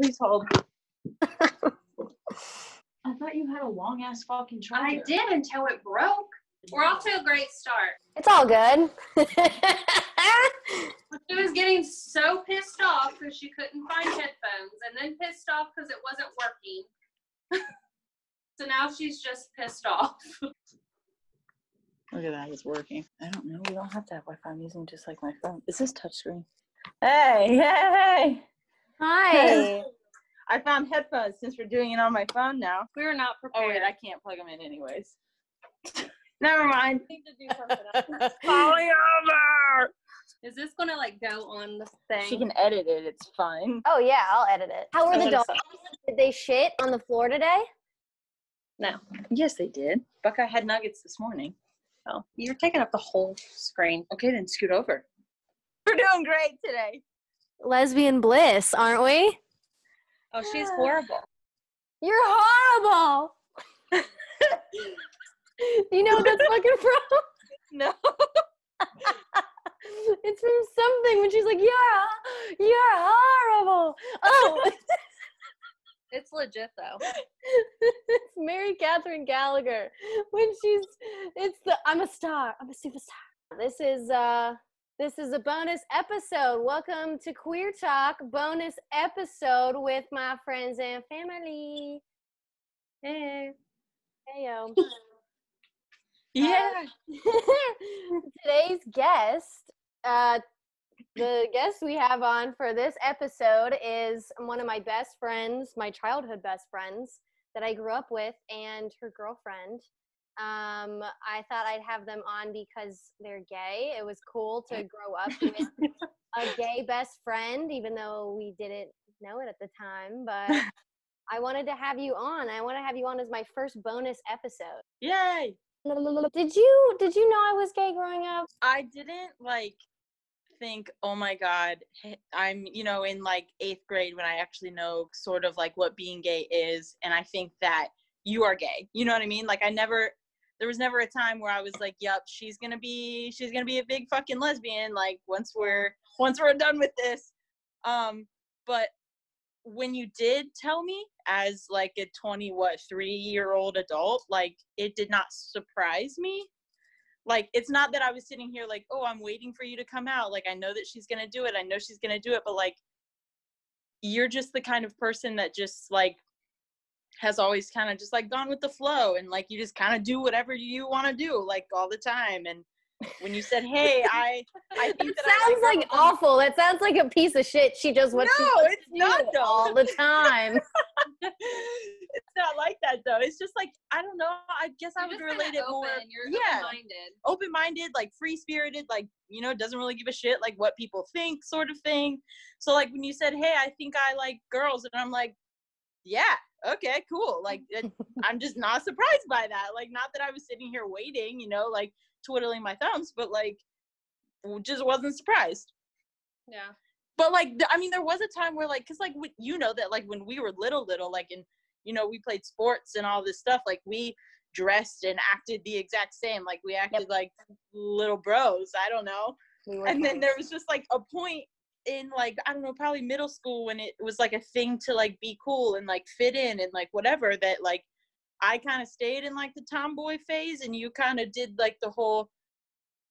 Please hold. I thought you had a long ass fucking charger. I did until it broke. We're off to a great start. It's all good. She was getting so pissed off because she couldn't find headphones, and then pissed off because it wasn't working. so now she's just pissed off. Look at that, it's working. I don't know. We don't have to have Wi-Fi. I'm using just like my phone. Is this touchscreen? Hey, hey! Hi. I found headphones since we're doing it on my phone now. We were not prepared. Oh wait, I can't plug them in anyways. Never mind. I need to do something else. Falling over. Is this gonna like go on the thing? She can edit it. It's fine. Oh yeah, I'll edit it. How were the dogs? Did they shit on the floor today? No, Yes, they did. Buckeye had nuggets this morning. oh, you're taking up the whole screen. Okay, then scoot over. We're doing great today. Lesbian bliss, aren't we? Oh, she's horrible. You're horrible. you know what that's fucking from? No. it's from something when she's like, "You're, you're horrible." Oh, It's legit though. it's Mary Catherine Gallagher when she's. It's the I'm a star. I'm a superstar. This is uh. This is a bonus episode. Welcome to Queer Talk bonus episode with my friends and family. Hey. Heyo. Yeah. Today's guest, uh, the guest we have on for this episode is one of my best friends, my childhood best friends that I grew up with, and her girlfriend. Um, I thought I'd have them on because they're gay. It was cool to grow up with a gay best friend, even though we didn't know it at the time. But I wanted to have you on. I want to have you on as my first bonus episode. Yay. Did you did you know I was gay growing up? I didn't like think, oh my God, I'm, you know, in like eighth grade when I actually know sort of like what being gay is. And I think that you are gay. You know what I mean? Like I never, there was never a time where I was like, yep, she's gonna be, she's gonna be a big fucking lesbian. Like once we're, once we're done with this. Um, but when you did tell me as like a 20 what 3 year old adult like it did not surprise me like it's not that i was sitting here like oh i'm waiting for you to come out like i know that she's gonna do it i know she's gonna do it but like you're just the kind of person that just like has always kind of just like gone with the flow and like you just kind of do whatever you want to do like all the time and when you said hey i i think that I sounds like girls," awful. That sounds like a piece of shit. She does what she No, wants it's to not, do though. all the time. it's not like that though it's just like i don't know i guess i You're would relate it more. You're yeah open-minded. open-minded like free-spirited like you know doesn't really give a shit like what people think sort of thing so like when you said hey i think i like girls and i'm like yeah okay cool like it, i'm just not surprised by that like not that i was sitting here waiting you know like twiddling my thumbs but like just wasn't surprised. Yeah. but like i mean there was a time where like because like you know that like when we were little little like in you know we played sports and all this stuff like we dressed and acted the exact same like we acted like little bros i don't know. We and then there was just like a point in like i don't know probably middle school when it was like a thing to like be cool and like fit in and like whatever that like i kind of stayed in like the tomboy phase and you kind of did like the whole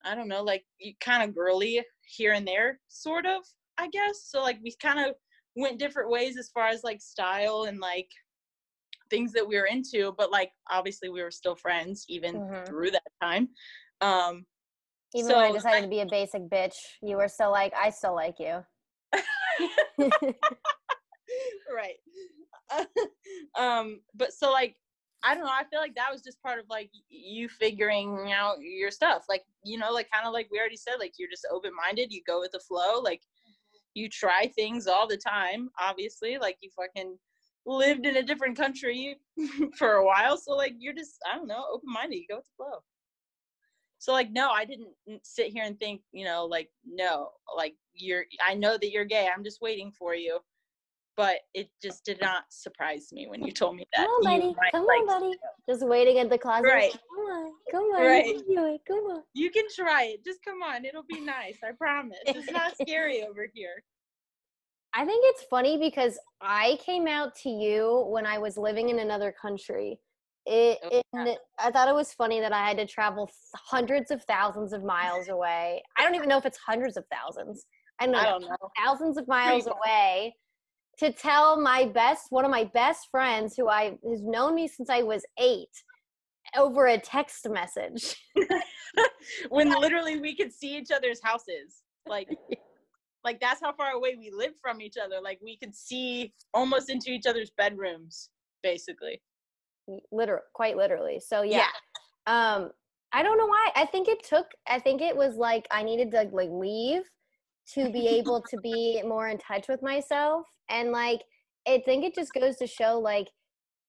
i don't know like you kind of girly here and there sort of i guess so like we kind of went different ways as far as like style and like things that we were into but like obviously we were still friends even Mhm. through that time um Even when I so decided to be a basic bitch, you were still like, I still like you. right. Um but so like i don't know i feel like that was just part of like you figuring out your stuff like you know like kind of like we already said like you're just open-minded you go with the flow like you try things all the time obviously like you fucking lived in a different country for a while so like you're just i don't know open-minded you go with the flow so like no i didn't mm, sit here and think you know like no like you're i know that you're gay i'm just waiting for you but it just did not surprise me when you told me that Come on, buddy. Come like on, buddy. Just waiting at the closet. Right. Come on. Come on. Right. You can. Come on. you can try it just come on it'll be nice i promise it's not scary over here I think it's funny because I came out to you when I was living in another country. It, Oh, it yeah. I thought it was funny that I had to travel hundreds of thousands of miles away. I don't even know if it's hundreds of thousands. I don't know, I don't know. thousands of miles away to tell my best one of my best friends who I who's known me since I was 8 over a text message. when literally we could see each other's houses. Like like that's how far away we lived from each other. Like we could see almost into each other's bedrooms, basically. Literal quite literally so yeah. um i don't know why i think it took i think it was like i needed to like leave to be able to be more in touch with myself and like i think it just goes to show like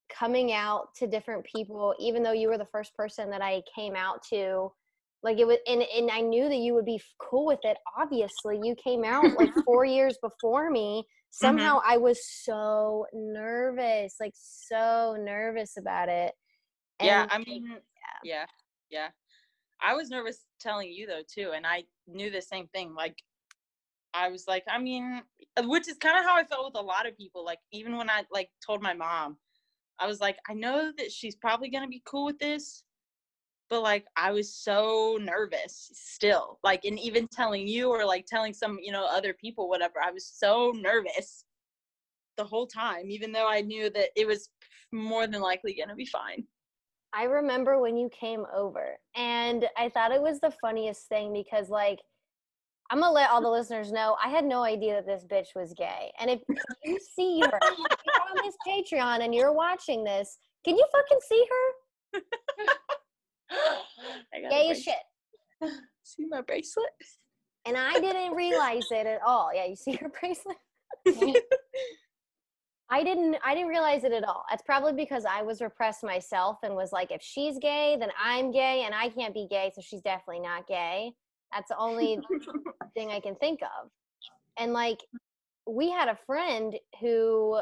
coming out to different people even though you were the first person that i came out to like it was and, and i knew that you would be cool with it obviously you came out like four years before me somehow i was so nervous like so nervous about it yeah, I mean, yeah, yeah. I was nervous telling you though too, and I knew the same thing. Like, I was like, I mean, uh, which is kind of how I felt with a lot of people. Like, even when I like told my mom, I was like, I know that she's probably gonna be cool with this, but like, I was so nervous still. Like, and even telling you or like telling some, you know, other people, whatever, I was so nervous the whole time, even though I knew that it was more than likely gonna be fine. I remember when you came over, and I thought it was the funniest thing because, like, I'm gonna let all the listeners know I had no idea that this bitch was gay. And if you see her on this Patreon and you're watching this, can you fucking see her? I got a Gay as shit. See my bracelet? And I didn't realize it at all. Yeah, you see her bracelet? I didn't I didn't realize it at all. That's probably because I was repressed myself and was like, if she's gay, then I'm gay and I can't be gay, so she's definitely not gay. That's the only thing I can think of. And like we had a friend who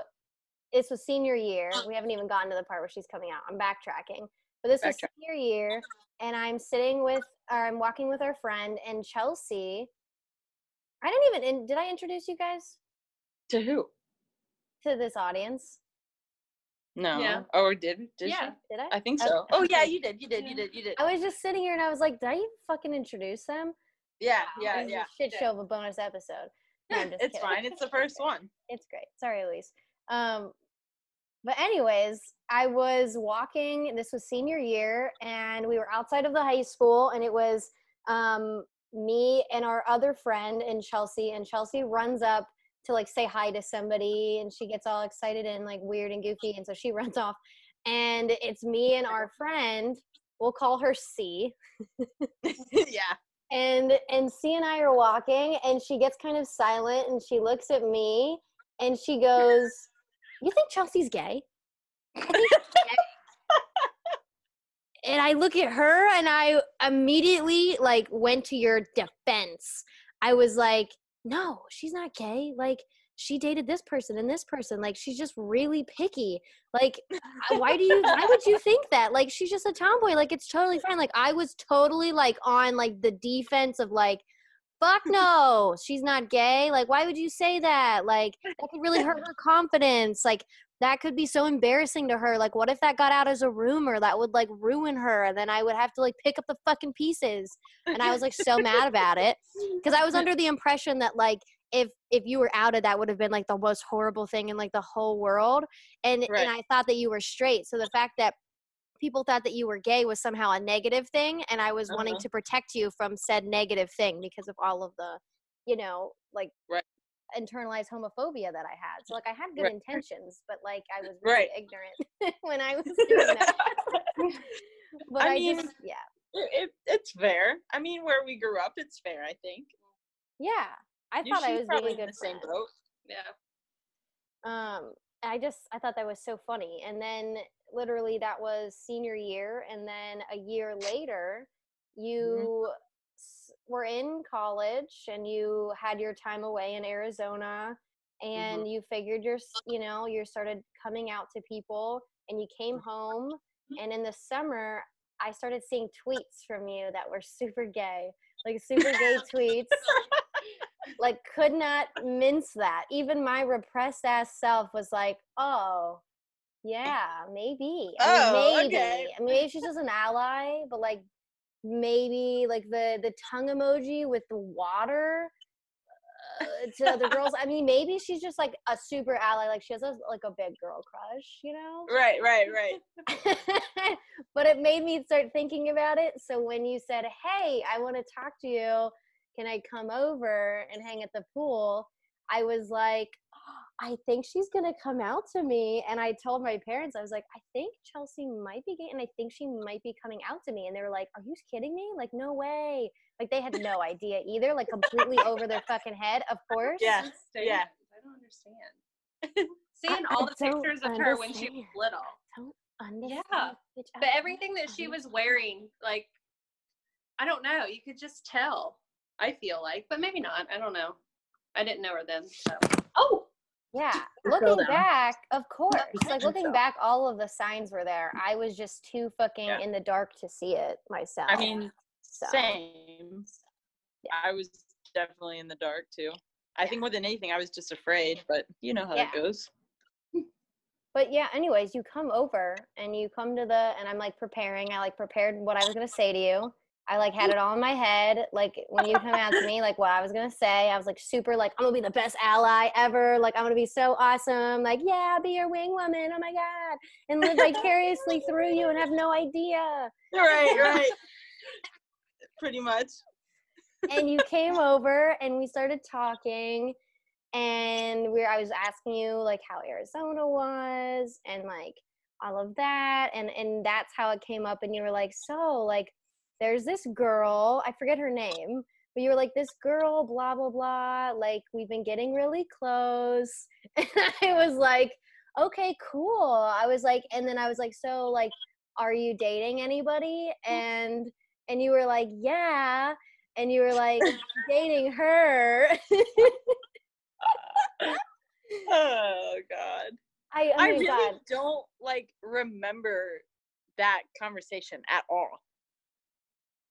this was senior year. We haven't even gotten to the part where she's coming out. I'm backtracking. But this was Backtrack. senior year and I'm sitting with or I'm walking with our friend and Chelsea. I didn't even in, did I introduce you guys to who? to this audience? No. Yeah. Or did? Did Yeah. she? Did I? I think Okay. so. Oh yeah, you did. You did. You did. You did. I was just sitting here and I was like, did I even fucking introduce them? Yeah. Wow. Yeah. It Yeah. a shit show of a bonus episode. No, It's kidding. fine. It's the first one. it's great. Sorry, Elise. Um, but anyways, I was walking. This was senior year, and we were outside of the high school, and it was um, me and our other friend and Chelsea. And Chelsea runs up to like say hi to somebody, and she gets all excited and like weird and goofy, and so she runs off. And it's me and our friend. We'll call her C yeah. and and C and I are walking, and she gets kind of silent, and she looks at me, and she goes, "You think Chelsea's gay?" I think gay." and I look at her, and I immediately like went to your defense. I was like, "No, she's not gay. Like." She dated this person and this person. Like she's just really picky. Like, why do you? Why would you think that? Like she's just a tomboy. Like it's totally fine. Like I was totally like on like the defense of like, fuck no, she's not gay. Like why would you say that? Like that could really hurt her confidence. Like that could be so embarrassing to her. Like what if that got out as a rumor? That would like ruin her, and then I would have to like pick up the fucking pieces. And I was like so mad about it because I was under the impression that like if if you were outed that would have been like the most horrible thing in like the whole world and Right. and I thought that you were straight so the fact that people thought that you were gay was somehow a negative thing and I was wanting Uh-huh. to protect you from said negative thing because of all of the you know like Right. internalized homophobia that I had so like I had good Right. intentions but like I was really Right. ignorant when I was doing that but I I, mean, just yeah it, it, it's fair. I mean, where we grew up, it's fair. I think. yeah I You- thought I was being a in good the same boat. Yeah. um i just i thought that was so funny and then literally that was senior year and then a year later mm-hmm. you s were in college and you had your time away in arizona mm-hmm. and you figured you're s- you know you started coming out to people and you came home mm-hmm. and in the summer i started seeing tweets from you that were super gay like super gay tweets. Like could not mince that. Even my repressed ass self was like, "Oh, yeah, maybe. I mean, Oh, maybe. okay. I mean, maybe she's just an ally, but like maybe like the the tongue emoji with the water uh, to other girls. I mean, maybe she's just like a super ally. Like she has a, like a big girl crush, you know." Right, right, right. but it made me start thinking about it. So when you said, "Hey, I want to talk to you. Can I come over and hang at the pool?" I was like, "I think she's going to come out to me." And I told my parents, I was like, "I think Chelsea might be gay and I think she might be coming out to me." And they were like, "Are you kidding me? Like no way." Like they had no idea either, like completely over their fucking head, of course. Yeah. Yeah. I don't understand. Seeing all the don't pictures of her when she was understand. little. Don't understand. bitch. I But everything that she was wearing, like, I don't know. You could just tell. I feel like, but maybe not. I don't know. I didn't know her then. So. Oh, Yeah, looking back, of course. Like looking so. back, all of the signs were there. I was just too fucking Yeah. in the dark to see it myself. I mean, so. same. I was definitely in the dark too. I think more than anything, I was just afraid, but you know how Yeah. that goes. But yeah, anyways, you come over and you come to the and I'm like preparing. I like prepared what I was gonna say to you. I like had it all in my head. Like when you come out to me, like what I was gonna say. I was like super like I'm gonna be the best ally ever. Like I'm gonna be so awesome. Like yeah, I'll be your wing woman. Oh my god, and live vicariously through you and have no idea. Right, right. Pretty much. and you came over and we started talking and we are I was asking you like how Arizona was and like all of that and and that's how it came up and you were like so like there's this girl I forget her name but you were like this girl blah blah blah like we've been getting really close. And I was like okay cool. I was like and then I was like so like are you dating anybody? Mm. And and you were like yeah. And you were like dating her. Oh God. i oh I really god. don't like remember that conversation at all.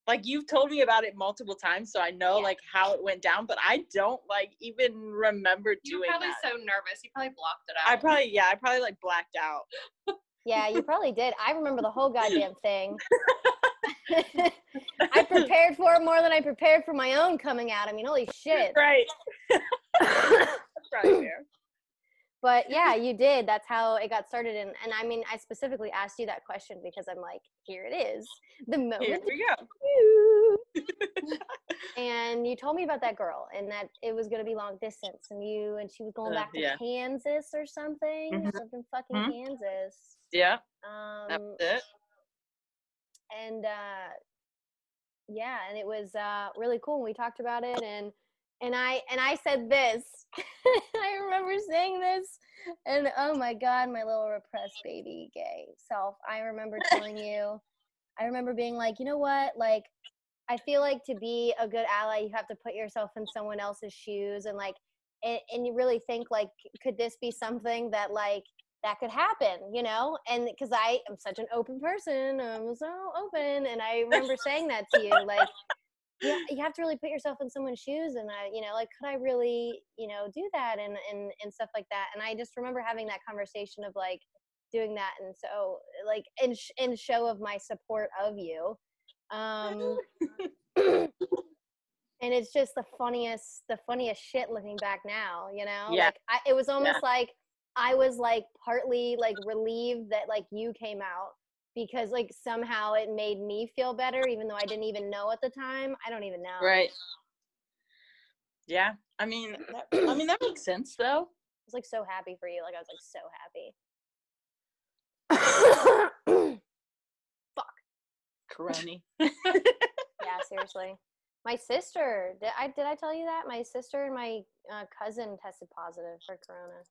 Like you've told me about it multiple times, so I know Yeah. like how it went down, but I don't like even remember you were doing probably that. so nervous. You probably blocked it out. I probably yeah, I probably like blacked out. yeah you probably did i remember the whole goddamn thing i prepared for it more than i prepared for my own coming out i mean holy shit Right. That's probably fair. But yeah you did that's how it got started and, and i mean i specifically asked you that question because i'm like here it is the moment Here we go. and you told me about that girl and that it was going to be long distance and you and she was going Uh, back to yeah. Kansas or something Mhm. something fucking Mhm. Kansas Yeah, um that was it. and uh yeah and it was uh really cool and we talked about it and and I and I said this I remember saying this and oh my god my little repressed baby gay self I remember telling you I remember being like you know what like I feel like to be a good ally you have to put yourself in someone else's shoes and like and, and you really think like could this be something that like that could happen, you know? And because I am such an open person, I'm so open. And I remember saying that to you, like, yeah, you have to really put yourself in someone's shoes. And I, you know, like, could I really, you know, do that and, and, and stuff like that. And I just remember having that conversation of like doing that. And so like in, sh- in show of my support of you. Um, and it's just the funniest the funniest shit looking back now you know Yeah. like I, it was almost like i was like partly like relieved that like you came out because like somehow it made me feel better even though i didn't even know at the time i don't even know Right. Yeah. I mean, that, I mean that makes sense though. i was like so happy for you like i was like so happy Coroni. yeah seriously my sister did i did i tell you that my sister and my uh, cousin tested positive for corona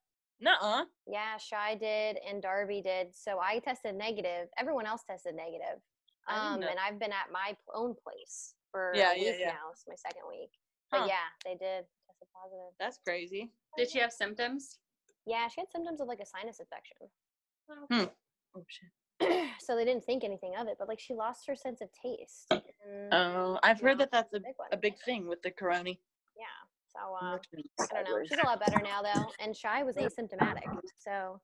Nuh-uh. Yeah, Shy did and Darby did. So I tested negative. Everyone else tested negative. I didn't Um, know- and I've been at my own place for Yeah, a yeah, week yeah. now. It's my second week. Huh. But yeah, they did tested positive. That's crazy. Did she have symptoms? Yeah, she had symptoms of like a sinus infection. Hmm. Oh shit. so they didn't think anything of it, but like she lost her sense of taste. Oh, I've heard Yeah, that that's a, big one. a big thing with the coroni. Yeah. So uh, I don't know. She's a lot better now though. And Shy was asymptomatic. So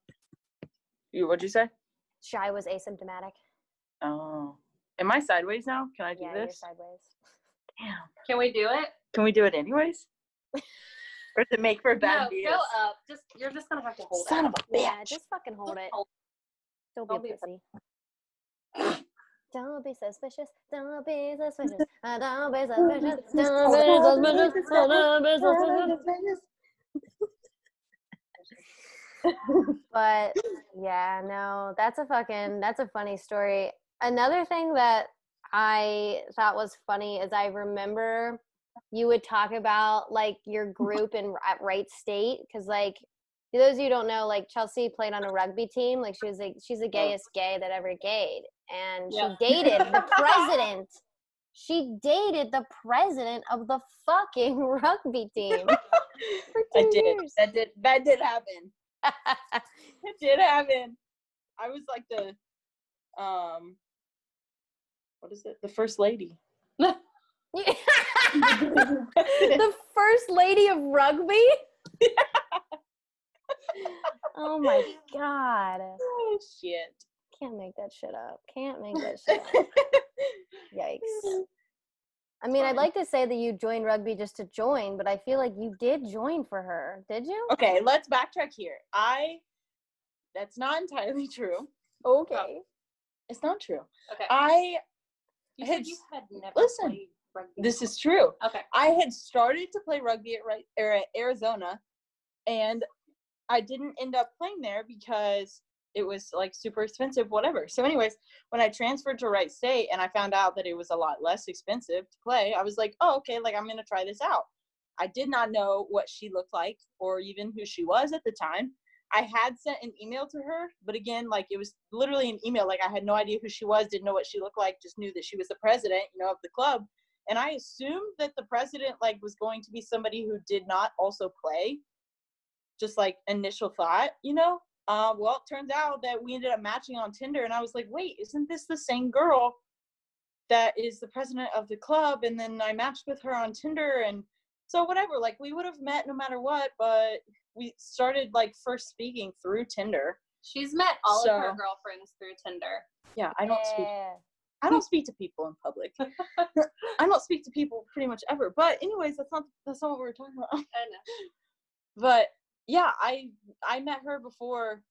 You what'd you say? Shy was asymptomatic. Oh. Am I sideways now? Can I do Yeah, you're this? sideways. Damn. Can we do it? Can we do it anyways? or to make for bad no, views? go up. Just you're just gonna have to hold Son it. of a bitch. Yeah, just fucking hold it. Hold- Don't Don't be be a pussy. Don't be suspicious. Don't be suspicious. Don't be suspicious. Don't be suspicious. Don't be suspicious. But yeah, no, that's a fucking that's a funny story. Another thing that I thought was funny is I remember you would talk about like your group in at Wright State because like for those of you who don't know, like Chelsea played on a rugby team. Like she was like she's the gayest gay that ever gayed, and Yeah. she dated the president. She dated the president of the fucking rugby team I did. years. That did that did happen. It did happen. I was like the um what is it? The first lady. the first lady of rugby. Oh my god! oh shit. Can't make that shit up. Can't make that shit up. Yikes! I mean, I'd like to say that you joined rugby just to join, but I feel like you did join for her. Did you? Okay, let's backtrack here. I that's not entirely true. Okay. Um, it's not true. Okay. I you had said you had never listen, played rugby. this is true. okay. I had started to play rugby at Wright or er, at Arizona, and I didn't end up playing there because it was like super expensive, whatever. So, anyways, when I transferred to Wright State and I found out that it was a lot less expensive to play, I was like, oh, okay, like I'm gonna try this out. I did not know what she looked like or even who she was at the time. I had sent an email to her, but again, like it was literally an email. Like I had no idea who she was, didn't know what she looked like, just knew that she was the president, you know, of the club and i assumed that the president like was going to be somebody who did not also play just like initial thought you know uh, well it turns out that we ended up matching on tinder and i was like wait isn't this the same girl that is the president of the club and then i matched with her on tinder and so whatever like we would have met no matter what but we started like first speaking through tinder She's met all of her girlfriends through Tinder. yeah i don't speak I don't speak to people in public. I don't speak to people pretty much ever. But anyways, that's not that's not what we were talking about. I know. But yeah, I I met her before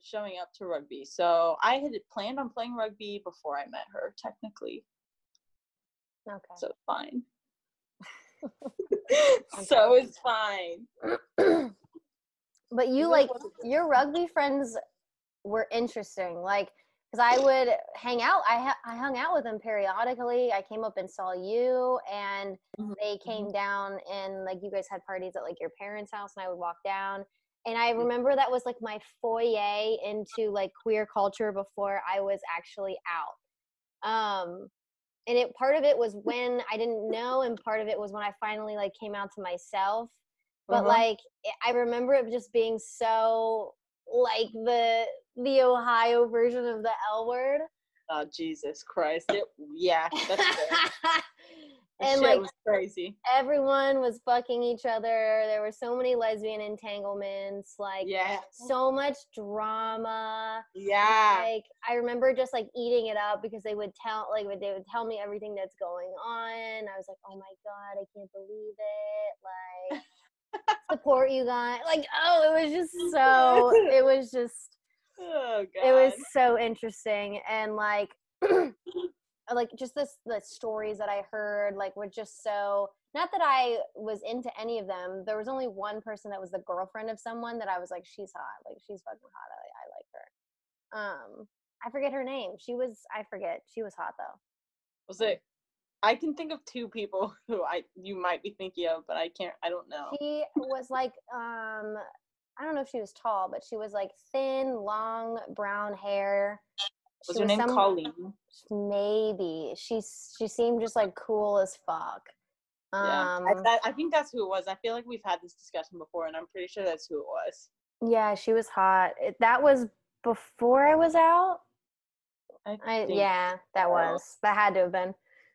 showing up to rugby. So I had planned on playing rugby before I met her technically. Okay. So fine. so it's fine. but you like your rugby friends were interesting like because i would hang out I, ha- I hung out with them periodically i came up and saw you and Mhm, they came down and like you guys had parties at like your parents house and i would walk down and i Mhm. remember that was like my foyer into like queer culture before i was actually out. Um and it part of it was when i didn't know and part of it was when i finally like came out to myself but like I remember it just being so like the the ohio version of the l word Oh Jesus Christ. It, yeah, that's and like was crazy. everyone was fucking each other there were so many lesbian entanglements like Yeah. so much drama Yeah. like i remember just like eating it up because they would tell like they would tell me everything that's going on i was like oh my god i can't believe it like support you guys like oh it was just so it was just Oh god. it was so interesting and like like just this the stories that i heard like were just so not that i was into any of them there was only one person that was the girlfriend of someone that i was like she's hot like she's fucking hot i, I like her um i forget her name she was i forget she was hot though was it I can think of two people who I you might be thinking of, but I can't I don't know. she was like um i don't know if she was tall but she was like thin long brown hair Was She her name some- Colleen? maybe she's she seemed just like cool as fuck Yeah. um I, that, I think that's who it was. I feel like we've had this discussion before and I'm pretty sure that's who it was. yeah she was hot it, that was before i was out I, I, yeah that so. was that had to have been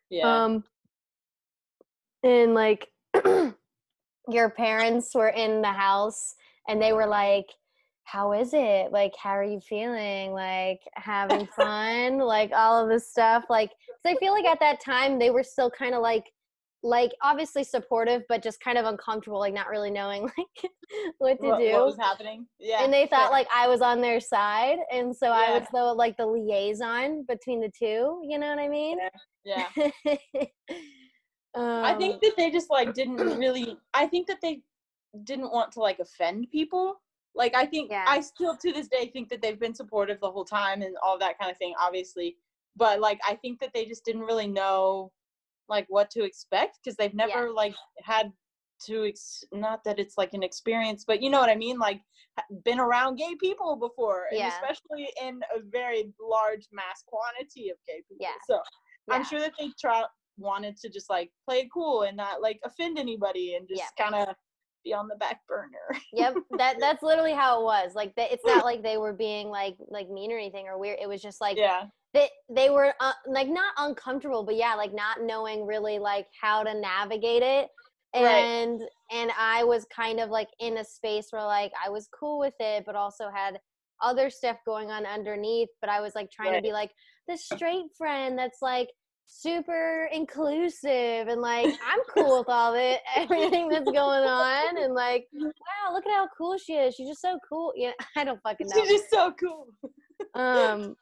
Yeah. um and like your parents were in the house and they were like how is it like how are you feeling like having fun like all of this stuff like 'cause i feel like at that time they were still kind of like like obviously supportive but just kind of uncomfortable like not really knowing like what to what, do what was happening? Yeah. and they thought sure. like I was on their side, and so I was the like the liaison between the two. You know what I mean? yeah. um, I think that they just like didn't really. I think that they didn't want to like offend people. Like I think Yeah. I still to this day think that they've been supportive the whole time and all that kind of thing, obviously. But like I think that they just didn't really know like what to expect because they've never like had to ex- not that it's like an experience, but you know what I mean, like been around gay people before, and Yeah. especially in a very large mass quantity of gay people. Yeah. So I'm sure that they try wanted to just like play it cool and not like offend anybody and just Yeah. kind of be on the back burner. yep that that's literally how it was. Like it's not like they were being like like mean or anything or weird. It was just like yeah. they they were uh, like not uncomfortable, but yeah, like not knowing really like how to navigate it. Right. And and I was kind of like in a space where like I was cool with it, but also had other stuff going on underneath. But I was like trying Right. to be like the straight friend that's like super inclusive and like I'm cool with all the everything that's going on and like wow look at how cool she is. She's just so cool. Yeah I don't fucking know. She's just so cool. um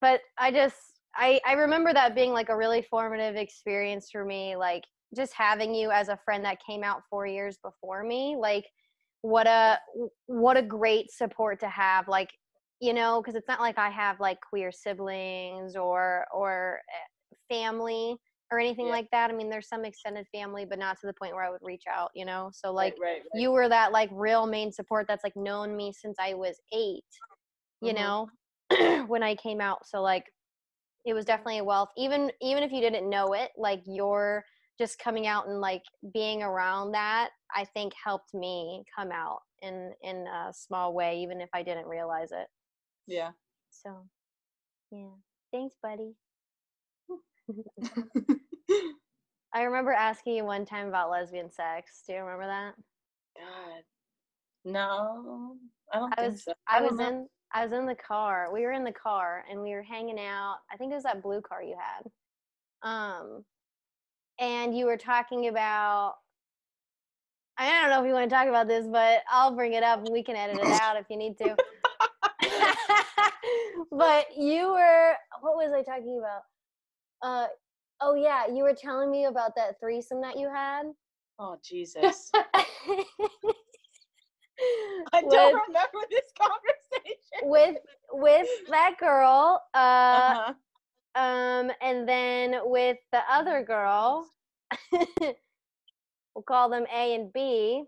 but i just i i remember that being like a really formative experience for me like just having you as a friend that came out four years before me like what a what a great support to have like you know because it's not like i have like queer siblings or or eh, family or anything Yeah. like that i mean there's some extended family but not to the point where i would reach out you know so like right, right, right. you were that like real main support that's like known me since I was eight, you Mhm. know, when I came out. So like it was definitely a wealth. Even even if you didn't know it, like your just coming out and like being around that, I think helped me come out in in a small way, even if I didn't realize it. yeah. So yeah. Thanks, buddy. I remember asking you one time about lesbian sex. Do you remember that? God. No, I don't I think was so. I don't was know. in I was in the car. We were in the car and we were hanging out. I think it was that blue car you had. Um and you were talking about I don't know if you want to talk about this, but I'll bring it up and we can edit it out if you need to. but you were what was I talking about? Uh oh yeah, you were telling me about that threesome that you had. Oh Jesus. I with, don't remember this conversation. with with that girl, uh Uh-huh. um and then with the other girl we'll call them a and b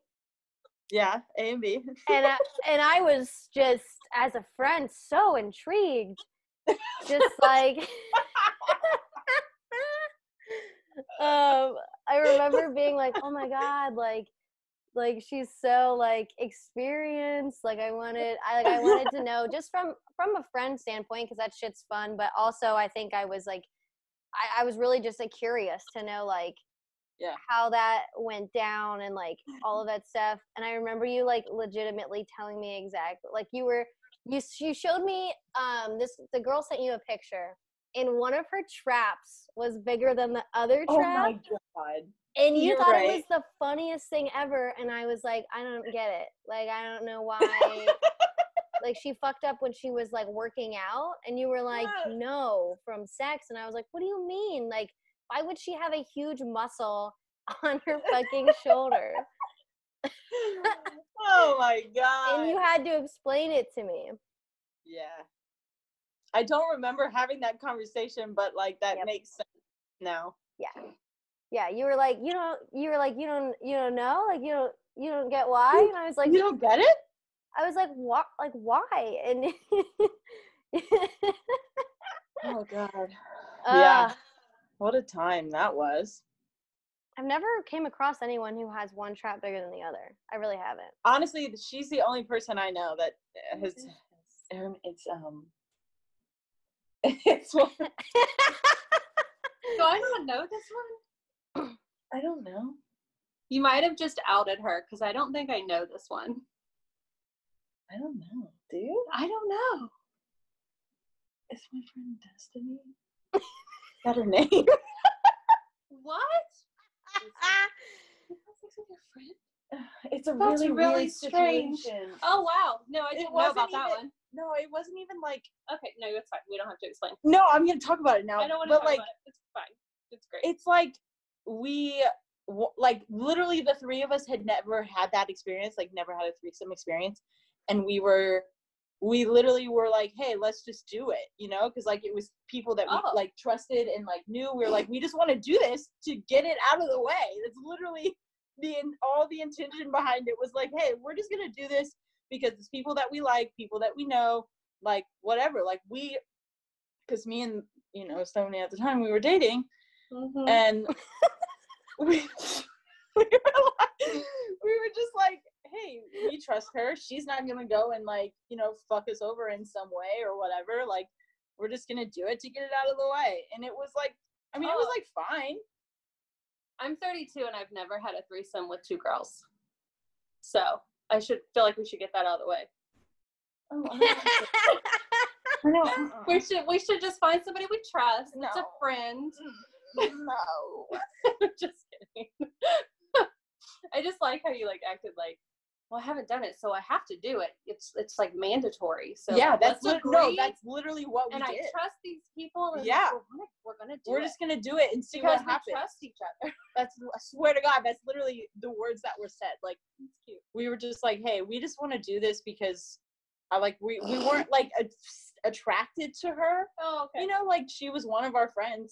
Yeah, A and B. and I, and i was just as a friend so intrigued just like um i remember being like oh my god like like she's so like experienced like i wanted i like i wanted to know just from from a friend standpoint because that shit's fun but also i think i was like I, I was really just like curious to know like Yeah. how that went down and like all of that stuff and i remember you like legitimately telling me exactly like you were you you showed me um this the girl sent you a picture and one of her traps was bigger than the other trap. Oh trap my god. and you You're thought it was the funniest thing ever and i was like i don't get it like i don't know why like she fucked up when she was like working out and you were like Yeah. no from sex and i was like what do you mean like why would she have a huge muscle on her fucking shoulder oh my god. and you had to explain it to me yeah. I don't remember having that conversation, but like that Yep. makes sense now. yeah yeah you were like you don't you were like you don't you don't know like you don't you don't get why and i was like you don't get it? i was like what like why and Oh god. uh, Yeah. What a time that was. I've never came across anyone who has one trap bigger than the other. I really haven't. Honestly, she's the only person I know that has um, it's um it's one Do I not know this one? I don't know. You might have just outed her because I don't think I know this one. I don't know. Do you? I don't know. Is my friend Destiny? Got her name? What? It's a That's really, really strange. Oh wow. No, I didn't know about wasn't that one. No, it wasn't even like. Okay, no, it's fine. We don't have to explain. No, I'm gonna talk about it now. I don't want to talk like, about it. It's fine. It's great. it's like we, w- like, literally, the three of us had never had that experience. Like, never had a threesome experience, and we were, we literally were like, hey, let's just do it, you know, because like it was people that we Oh. like trusted and like knew. We were like, we just want to do this to get it out of the way. That's literally the all the intention behind it was like, hey, we're just gonna do this because it's people that we like, people that we know, like whatever. Like we, because me and you know Stephanie at the time we were dating, Mhm. and we, we were like, we were just like, hey, we trust her. She's not gonna go and like you know fuck us over in some way or whatever. Like we're just gonna do it to get it out of the way. And it was like, I mean, it was Oh. like fine. I'm 32 and I've never had a threesome with two girls. So I should feel like we should get that out of the way. Oh, I know. uh-uh. We should we should just find somebody we trust. It's a No. friend. no. just kidding. I just like how you like acted like, well, I haven't done it, so I have to do it. It's it's like mandatory. So yeah, that's let's no, that's literally what we and I did. trust these people. And Yeah. we're gonna, we're gonna do We're it just gonna do it and see because what we happens. trust each other. That's I swear to God, that's literally the words that were said. Like cute. we were just like, hey, we just want to do this because I like we we weren't like a- attracted to her. Oh, okay. You know, like she was one of our friends.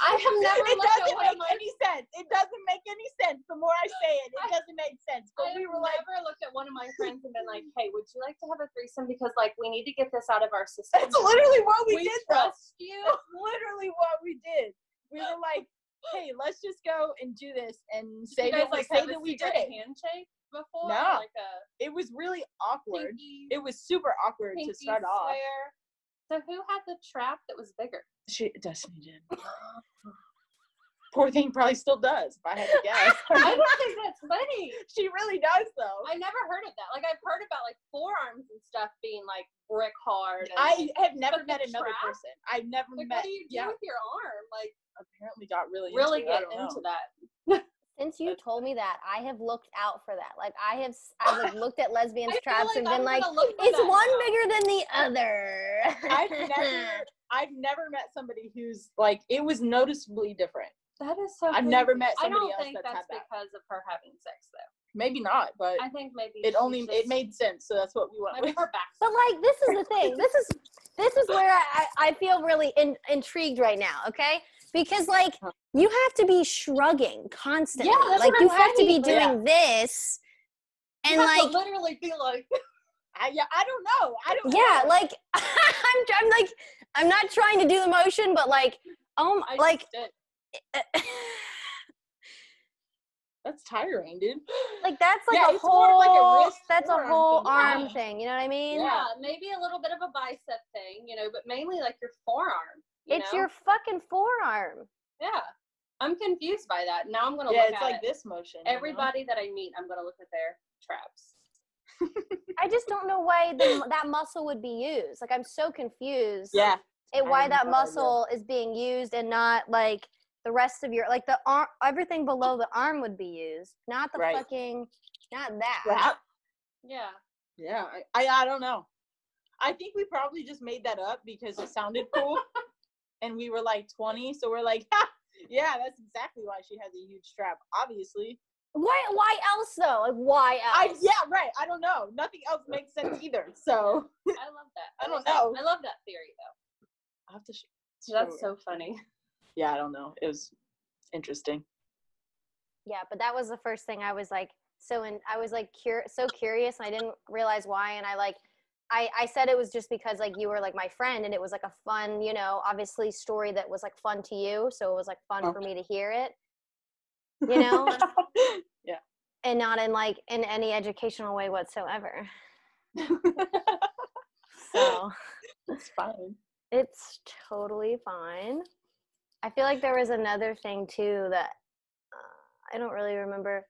I have never it looked at doesn't one make of my. any sense. It doesn't make any sense. The more I say it, it doesn't make sense. But I we were like, never looked at one of my friends and been like, "Hey, would you like to have a threesome? Because like we need to get this out of our system." that's literally what we, we did. Though. trust you. That's literally what we did. We were like, hey, let's just go and do this and say that, we like say that a we did it. handshake before? No. Like a It was really awkward. pinky, It was super awkward to start off. So who had the trap that was bigger? She Destiny did. Poor thing probably still does, if I had to guess. I don't think that's funny. she really does though. I never heard of that. Like I've heard about like forearms and stuff being like brick hard. And, I have never met another trap? person. I've never like, met. what do you do yeah, with your arm? Like apparently got really really into get into that. Since you told me that, I have looked out for that. Like I have, s- I've like looked at lesbians I feel traps and been I'm like, gonna look for it's one now. bigger than the other. I've never, I've never met somebody who's like it was noticeably different. That is so. I've never crazy. met I somebody don't else think that's that's had that. because of her having sex though. Maybe not, but I think maybe it she's only it made sense. So that's what we went with. her back. But like, this is the thing. This is this is where I, I feel really in, intrigued right now. Okay, because like you have to be shrugging constantly. Yeah, that's like you I'm have to be saying. doing this, You and like literally be like, I, yeah, I don't know. I don't. yeah, know. like I'm I'm like I'm not trying to do the motion, but like oh I my, like that's tiring, dude. like that's like Yeah, a more like a whole wrist that's a whole thing, arm yeah. thing. You know what I mean? Yeah, maybe a little bit of a bicep thing, you know, but mainly like your forearm. You It's know? your fucking forearm. yeah. I'm confused by that. Now I'm gonna Yeah, look it's at like it. this motion. you know? Everybody that I meet, I'm gonna look at their traps. I just don't know why the, that muscle would be used. Like I'm so confused. Yeah, It, I why that muscle is being used and not like the rest of your like the arm everything below the arm would be used, not the Right. fucking not that. that. Yeah. Yeah, I, I I don't know. I think we probably just made that up because it sounded cool, and we were like 20, so we're like, ha, yeah, that's exactly why she has a huge strap. Obviously, Why why else though? Like why I else? yeah, right. I don't know. Nothing else makes sense either. So I love that. I don't love that- know. I love that theory though. I'll have to. Sh- That's show so funny. Yeah, I don't know. It was interesting. Yeah, but that was the first thing I was like so in I was like cur- so curious and I didn't realize why and I like I, I said it was just because like you were like my friend and it was like a fun, you know, obviously story that was like fun to you. So it was like fun for me to hear it. You know? yeah. and not in like in any educational way whatsoever. So it's fine. it's totally fine. I feel like there was another thing too that uh, I don't really remember.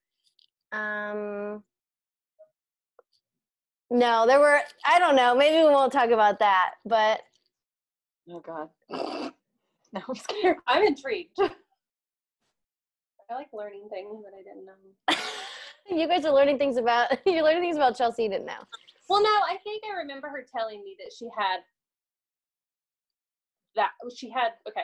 Um, no, there were. I don't know. Maybe we won't talk about that. But Oh God. Now I'm scared. I'm intrigued. I like learning things that I didn't know. you guys are learning things about. You're learning things about Chelsea you didn't know. Well, no, I think I remember her telling me that she had that she had okay.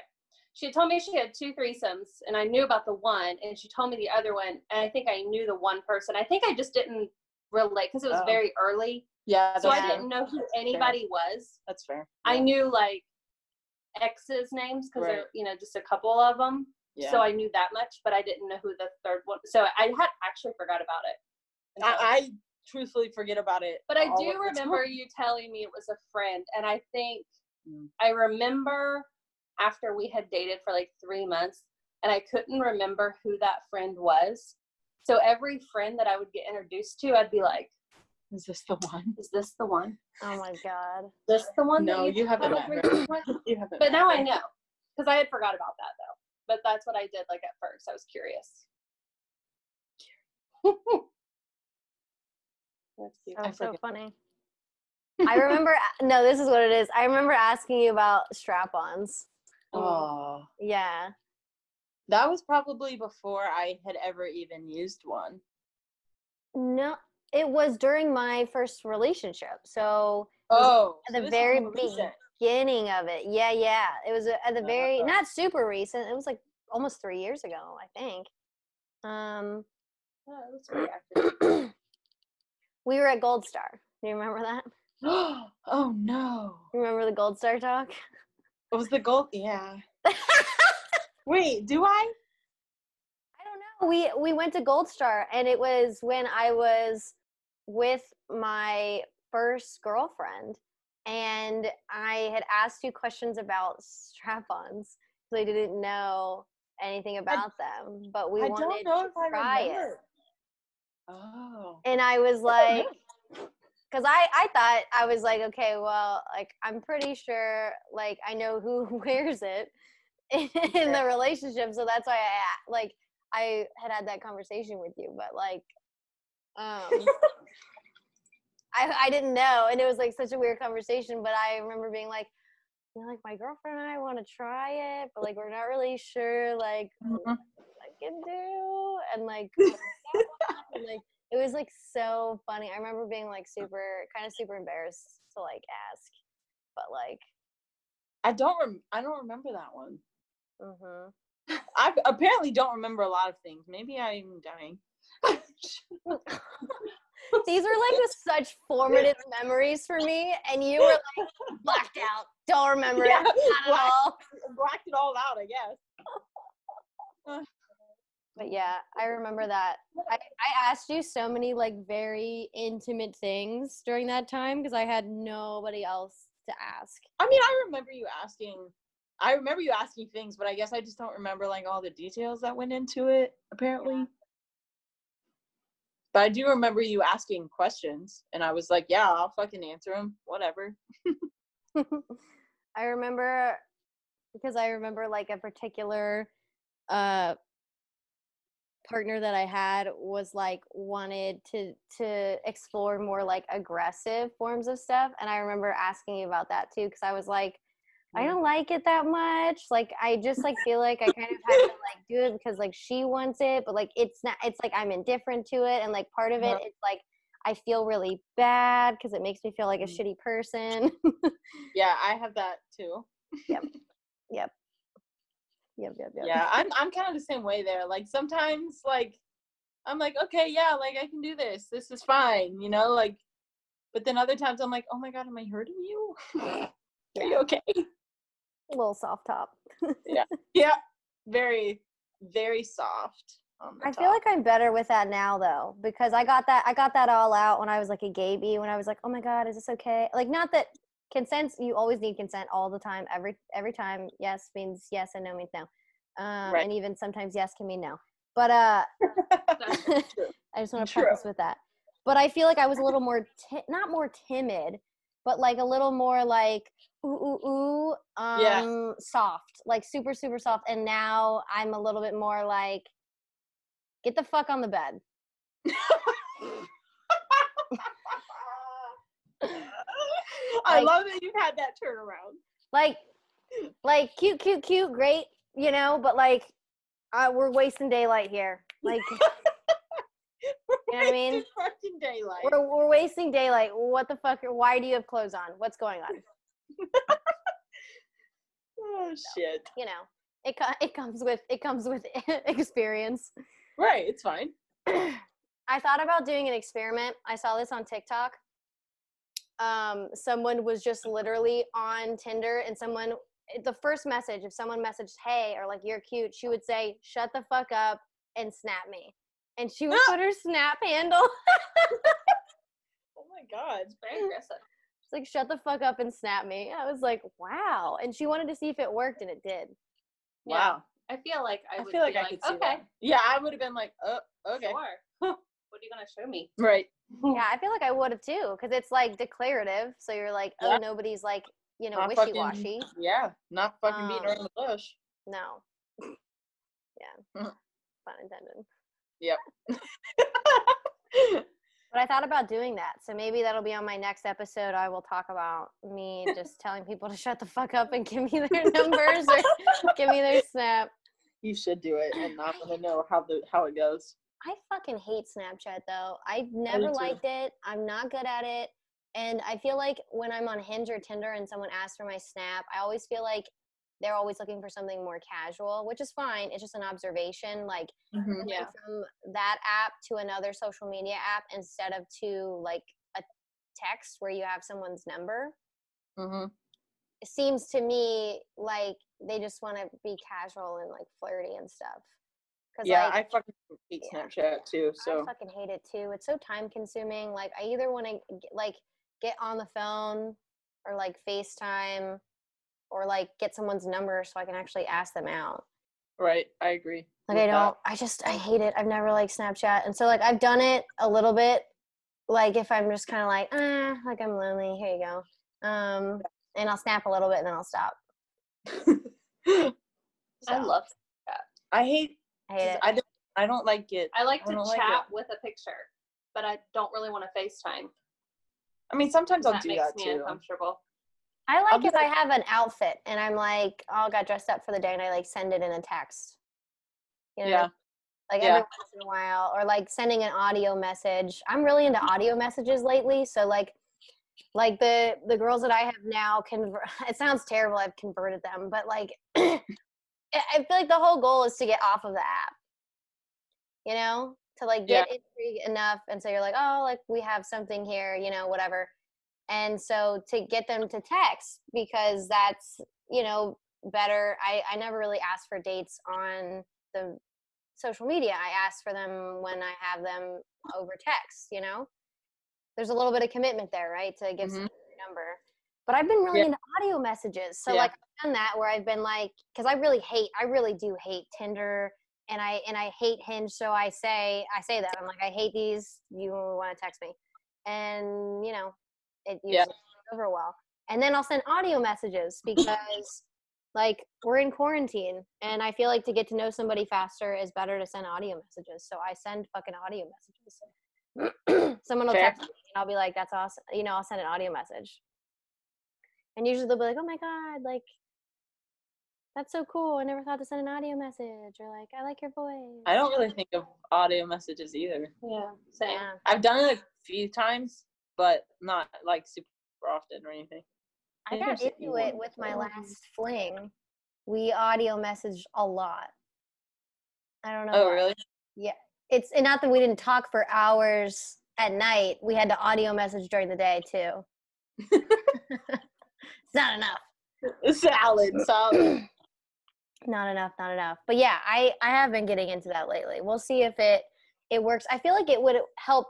She had told me she had two threesomes, and I knew about the one, and she told me the other one, and I think I knew the one person. I think I just didn't relate because it was Oh. very early, Yeah, so I didn't know who anybody was. That's fair. I knew like exes names because Right. they're you know just a couple of them. Yeah. So I knew that much, but I didn't know who the third one. So I had actually forgot about it. I, I truthfully forget about it. But I do remember you telling me it was a friend, and I think Mm. I remember after we had dated for like three months, and I couldn't remember who that friend was. So every friend that I would get introduced to, I'd be like, Is this the one? "Is this the one? Oh my god. Is this the one?" No, that you haven't met her. You haven't. But met now I know because I had forgot about that though. But that's what I did like at first. I was curious. That's cute. That I was so funny. I remember. no, this is what it is. I remember asking you about strap-ons. Oh, Yeah. That was probably before I had ever even used one. No, it was during my first relationship. So Oh, at the very beginning of it. Yeah, yeah. It was at the very Oh. not super recent. It was like almost three years ago, I think. Um, Oh, that was pretty accurate. we were at Gold Star. Do you remember that? oh no! Remember the Gold Star talk? It was the gold. Yeah. Wait, do I? I don't know. We we went to Gold Star and it was when I was with my first girlfriend and I had asked you questions about strap-ons because I didn't know anything about them, but we I wanted to if I try it. Oh. And I was oh, like because I, I thought I was like, okay, well, like I'm pretty sure like I know who wears it in the relationship, so that's why I like I had had that conversation with you, but like, um, I I didn't know, and it was like such a weird conversation. But I remember being like, you know, like my girlfriend and I want to try it, but like we're not really sure like what Mhm. I can do, and like, and, like it was like so funny. I remember being like super, kind of super embarrassed to like ask, but like, I don't. Rem- I don't remember that one. Hmm I apparently don't remember a lot of things. Maybe I'm dying. these were like such formative memories for me, and you were like blacked out, don't remember Yeah, it at black- all. Blacked it all out, I guess. But yeah, I remember that. I, I asked you so many like very intimate things during that time because I had nobody else to ask. I mean, I remember you asking. I remember you asking things, but I guess I just don't remember like all the details that went into it. Apparently. But I do remember you asking questions, and I was like, "Yeah, I'll fucking answer them. Whatever." I remember because I remember like a particular uh partner that I had was like wanted to to explore more like aggressive forms of stuff and I remember asking you about that too because I was like I don't like it that much like I just like feel like I kind of have to like do it because like she wants it but like it's not it's like I'm indifferent to it and like part of it it's like I feel really bad because it makes me feel like a Mm. shitty person Yeah, I have that too. Yep. Yep. Yep. Yep. Yep. Yeah, I'm I'm kind of the same way there. Like sometimes, like I'm like, okay, yeah, like I can do this. This is fine, you know, like. But then other times I'm like, oh my god, am I hurting you? Are you okay? A little soft top. Yeah, Yeah. very, very soft. On the I feel like I'm better with that now though because I got that I got that all out when I was like a baby when I was like, oh my god, is this okay? Like not that consent you always need consent all the time every every time yes means yes and no means no, um, Right. and even sometimes yes can mean no. But uh, I just want to True. preface with that. But I feel like I was a little more ti- not more timid, but like a little more like ooh ooh ooh um Yeah. soft, like super super soft. And now I'm a little bit more like get the fuck on the bed. I Like- love that you've had that turnaround. like like cute cute cute great you know but like uh, we're wasting daylight here like you know what i mean fucking daylight. we're, we're wasting daylight what the fuck why do you have clothes on what's going on oh shit. you know it, it comes with it comes with experience Right, it's fine. I thought about doing an experiment. I saw this on TikTok. Um, someone was just literally on Tinder, and someone, the first message, if someone messaged, hey, or like, you're cute, she would say, shut the fuck up and snap me. And she would Ah! put her snap handle. Oh my god. Very aggressive. She's like, shut the fuck up and snap me. I was like, wow. And she wanted to see if it worked, and it did. Yeah. Wow. I feel like I, I, would feel like be I like, could see okay, that. Yeah, I would have been like, uh, okay. sure. what are you gonna show me? Right. Yeah, I feel like I would have too, because it's like declarative. So you're like, oh, Yeah. nobody's like, you know, wishy washy. Yeah, not fucking beating Um, around the bush. No. Yeah. Pun intended. Yep. But I thought about doing that. So maybe that'll be on my next episode. I will talk about me just telling people to shut the fuck up and give me their numbers or give me their snap. you should do it, and I'm gonna know how the how it goes. I fucking hate Snapchat though. I've never liked it. I'm not good at it. And I feel like when I'm on Hinge or Tinder and someone asks for my snap, I always feel like they're always looking for something more casual, which is fine. It's just an observation. Like Mhm. Yeah. from that app to another social media app instead of to like a text where you have someone's number Mhm. it seems to me like they just want to be casual and like flirty and stuff because Yeah, like I fucking hate Yeah. Snapchat too. So I fucking hate it too it's so time consuming like i either want to like get on the phone or like facetime or like get someone's number so i can actually ask them out right, I agree. Like I don't I just I hate it. I've never liked Snapchat. And so like I've done it a little bit. Like if I'm just kinda like, ah, like I'm lonely, here you go. Um and I'll snap a little bit and then I'll stop. I So, love. I hate. I hate it. I don't. I don't like it. I like to don't like chat with a picture, but I don't really want to FaceTime. I mean, sometimes I'll that do makes that me too. uncomfortable. I like if I have an outfit and I'm like, oh, I got dressed up for the day and I like send it in a text. You know? Yeah. Like Yeah. every once in a while, or like sending an audio message. I'm really into audio messages lately. So like, like the the girls that I have now convert. It sounds terrible. I've converted them, but like, I feel like the whole goal is to get off of the app. You know, to like get intrigued enough, and so you're like, oh, like we have something here. You know, whatever. And so to get them to text because that's you know better. I I never really ask for dates on the social media. I ask for them when I have them over text, you know? There's a little bit of commitment there, right? To give Mhm. someone your number. But I've been really Yeah. into audio messages. So Yeah. like I've done that where I've been like cuz I really hate I really do hate Tinder and I and I hate Hinge, so I say I say that. I'm like I hate these. You want to text me. And, you know, it usually Yeah. goes over well. And then I'll send audio messages because like we're in quarantine and i feel like to get to know somebody faster is better to send audio messages so i send fucking audio messages someone will Fair. text me and i'll be like that's awesome you know i'll send an audio message and usually they'll be like oh my god like that's so cool i never thought to send an audio message or like i like your voice I don't really think of audio messages either. Yeah, same. yeah I've done it a few times, but not like super often or anything. i got into it with my last fling we audio messaged a lot i don't know Oh, why. really? Yeah. It's and not that we didn't talk for hours at night. We had to audio message during the day too. it's not enough. Salad, solid. Not enough. Not enough. But yeah, I I have been getting into that lately. We'll see if it it works. I feel like it would help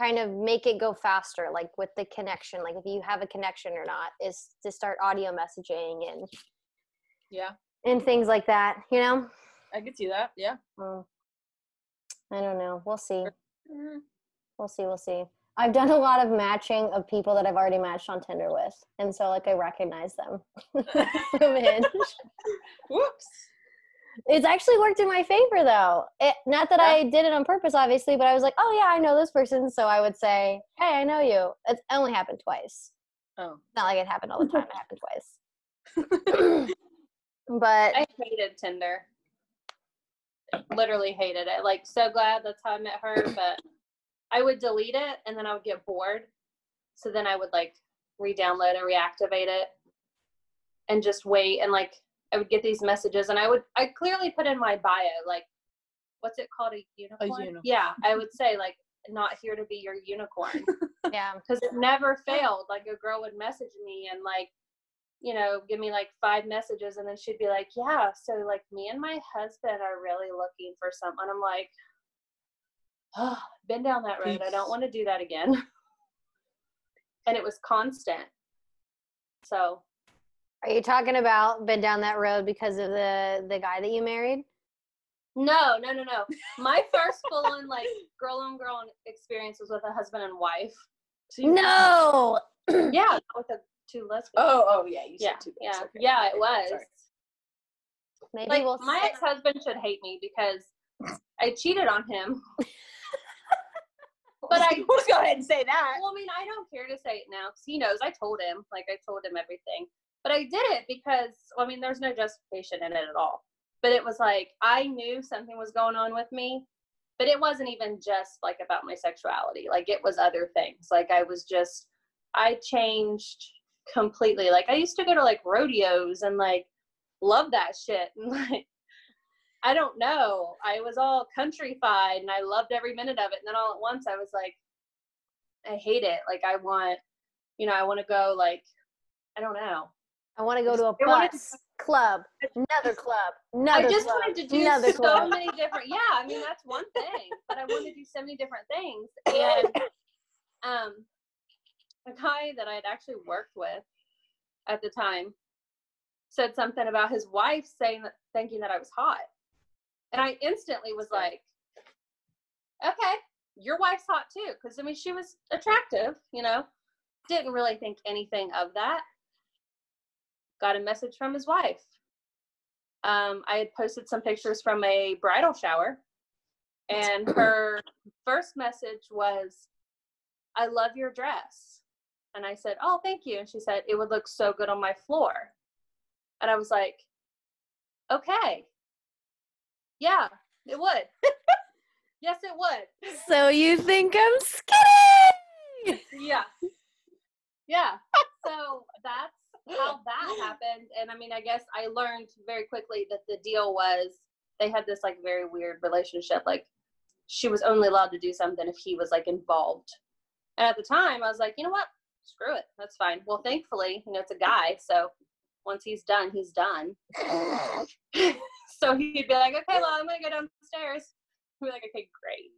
kind of make it go faster like with the connection like if you have a connection or not is to start audio messaging and Yeah, and things like that you know I could see that. Yeah. well, i don't know we'll see Mhm. We'll see. We'll see. I've done a lot of matching of people that I've already matched on Tinder with, and so like I recognize them from Hinge. Whoops. It's actually worked in my favor though. It, not that I did it on purpose, obviously, but I was like, oh yeah, I know this person, so I would say, hey, I know you. It only happened twice. Oh. Not like it happened all the time. it happened twice. but I hated Tinder. Literally hated it. Like so glad that's how I met her, but I would delete it and then I would get bored. So then I would like re-download and reactivate it and just wait and like I would get these messages and I would I clearly put in my bio like what's it called a unicorn? unicorn. Yeah, I would say like not here to be your unicorn yeah, because it never failed. Like a girl would message me and like, you know, give me like five messages, and then she'd be like, "Yeah, so like me and my husband are really looking for someone." I'm like, "Oh, been down that road. I don't want to do that again." and it was constant. So are you talking about been down that road because of the the guy that you married? no, no, no, no. My first full on like girl on girl experience was with a husband and wife. So you- No. Yeah, with the two lesbians. Oh, oh yeah. You said yeah, two yeah. Okay. yeah. It was. sorry. Maybe like we'll my ex-husband should hate me because I cheated on him. but I Let's go ahead and say that. well, I mean, I don't care to say it now because he knows. I told him, like I told him everything. But I did it because I mean, there's no justification in it at all. But it was like I knew something was going on with me, but it wasn't even just like about my sexuality. Like it was other things. Like I was just I changed completely. Like I used to go to like rodeos and like love that shit and like I don't know. I was all countryfied and I loved every minute of it. And then all at once I was like, I hate it. Like I want, you know, I want to go like, I don't know. I want to go to a wanted to- bus club, another club, another I just club, wanted to do so club. many different. Yeah, I mean that's one thing, but I wanted to do so many different things. And um, a guy that I had actually worked with at the time said something about his wife saying that, thinking that I was hot, and I instantly was like, okay, your wife's hot too, because I mean she was attractive, you know. Didn't really think anything of that. Got a message from his wife um, I had posted some pictures from a bridal shower, and her first message was, I love your dress. And I said, Oh, thank you. And she said, It would look so good on my floor. And I was like, Okay. Yeah, it would. yes, it would. So you think I'm skinny? Yeah. Yeah. So that's how that happened. And I mean, I guess I learned very quickly that the deal was they had this like very weird relationship. Like she was only allowed to do something if he was like involved. And at the time, I was like, you know what? Screw it. That's fine. Well, thankfully, you know, it's a guy. So once he's done, he's done. so he'd be like, okay, well, I'm going to go downstairs. I'd be like, okay, great.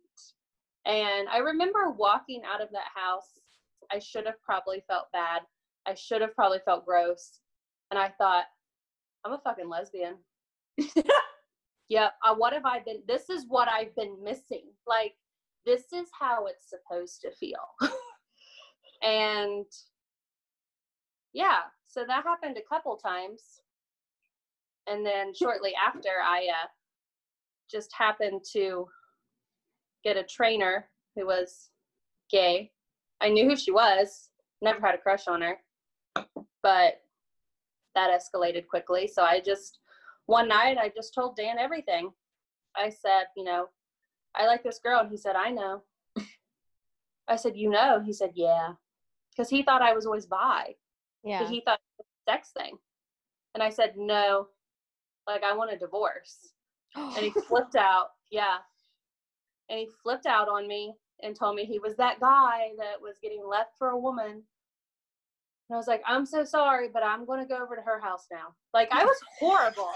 And I remember walking out of that house. I should have probably felt bad. I should have probably felt gross. And I thought, I'm a fucking lesbian. yep. Uh, what have I been? This is what I've been missing. Like, this is how it's supposed to feel. and yeah, so that happened a couple times. And then shortly after, I uh, just happened to get a trainer who was gay. I knew who she was, never had a crush on her, but that escalated quickly. So I just, one night, I just told Dan everything. I said, you know, I like this girl. And he said, I know. I said, you know? He said, yeah. Because he thought I was always bi. Yeah. He thought it was a sex thing. And I said, no, like I want a divorce. And he flipped out. Yeah. And he flipped out on me and told me he was that guy that was getting left for a woman. And I was like, I'm so sorry, but I'm going to go over to her house now. Like, I was horrible.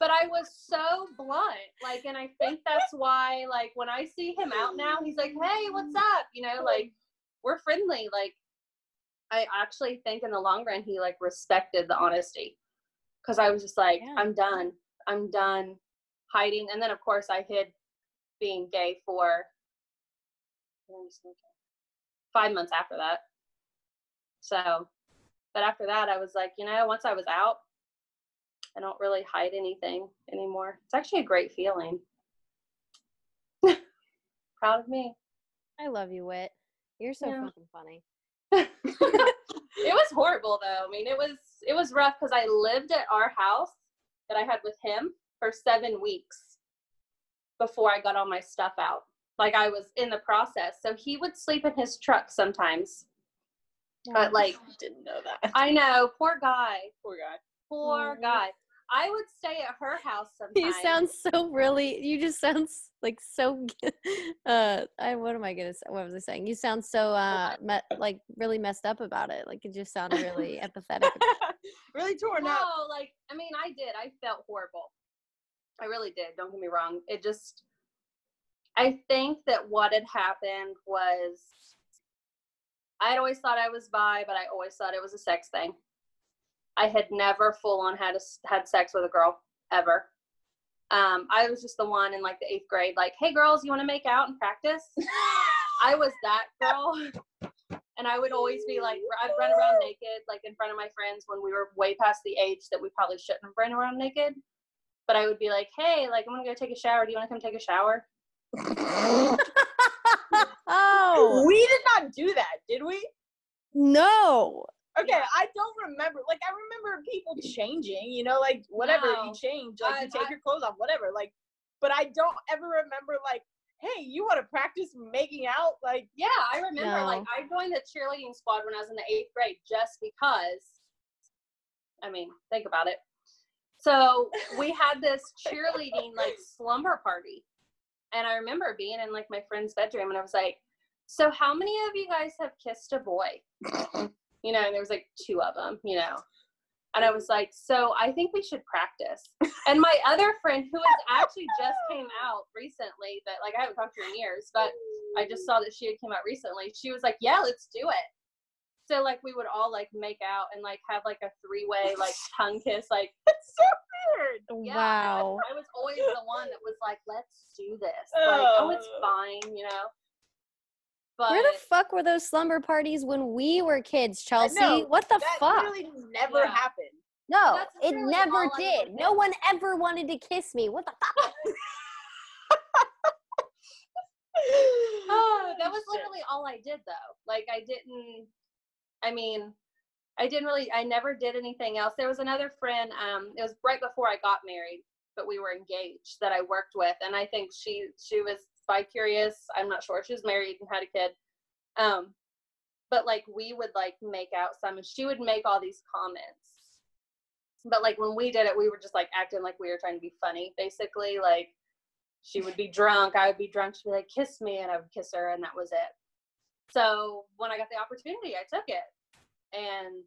But I was so blunt. Like, and I think that's why, like, when I see him out now, he's like, hey, what's up? You know, like, we're friendly. Like, I actually think in the long run, he, like, respected the honesty. Cause I was just like, Yeah. I'm done. I'm done hiding. And then, of course, I hid being gay for five months after that. So, but after that, I was like, you know, once I was out, I don't really hide anything anymore. It's actually a great feeling. Proud of me. I love you, Whit. You're so Yeah. fucking funny. it was horrible though. I mean, it was it was rough because I lived at our house that I had with him for seven weeks before I got all my stuff out. Like I was in the process. So he would sleep in his truck sometimes. But like Didn't know that. I know, poor guy. Poor guy. Poor Mhm. guy. I would stay at her house sometimes. You sound so really. You just sound like so. Uh, I what am I gonna say? What was I saying? You sound so uh, me- like really messed up about it. Like it just sounded really empathetic. really torn up. No, like I mean, I did. I felt horrible. I really did. Don't get me wrong. It just, I think that what had happened was, I had always thought I was bi, but I always thought it was a sex thing. I had never full on had a, had sex with a girl ever. Um, I was just the one in like the eighth grade, like, hey girls, you want to make out and practice? I was that girl. And I would always be like, I'd run around naked, like in front of my friends when we were way past the age that we probably shouldn't have run around naked. But I would be like, hey, like, I'm gonna go take a shower. Do you wanna come take a shower? we did not do that, did we? no! Okay, I don't remember. Like, I remember people changing, you know, like whatever No. you change, like I- you take I- your clothes off, whatever. Like, but I don't ever remember like, hey, you want to practice making out? Like, Yeah, I remember like I joined the cheerleading squad when I was in the eighth grade just because I mean, think about it. So we had this cheerleading like slumber party. And I remember being in like my friend's bedroom and I was like, So how many of you guys have kissed a boy? You know, and there was like two of them, you know. And I was like, so I think we should practice. And my other friend, who has actually just came out recently, that like I haven't talked to her in years, but I just saw that she had came out recently. She was like, "Yeah, let's do it." So like we would all like make out and like have like a three way like tongue kiss. Like it's so weird. yeah, wow. I, I was always the one that was like, "Let's do this." Like, oh, it's fine, you know. But Where the fuck were those slumber parties when we were kids, Chelsea? know, what the that fuck? really never Yeah. happened. no, it never did. No one ever wanted to kiss me. What the fuck? oh, that was literally all I did though. Like I didn't I mean, I didn't really I never did anything else. There was another friend, um, it was right before I got married, but we were engaged that I worked with and I think she she was bi curious. I'm not sure. She was married and had a kid. Um but like we would like make out some and she would make all these comments. But like when we did it, we were just like acting like we were trying to be funny, basically. Like she would be drunk, I would be drunk, she'd be like, kiss me, and I would kiss her, and that was it. So when I got the opportunity, I took it. And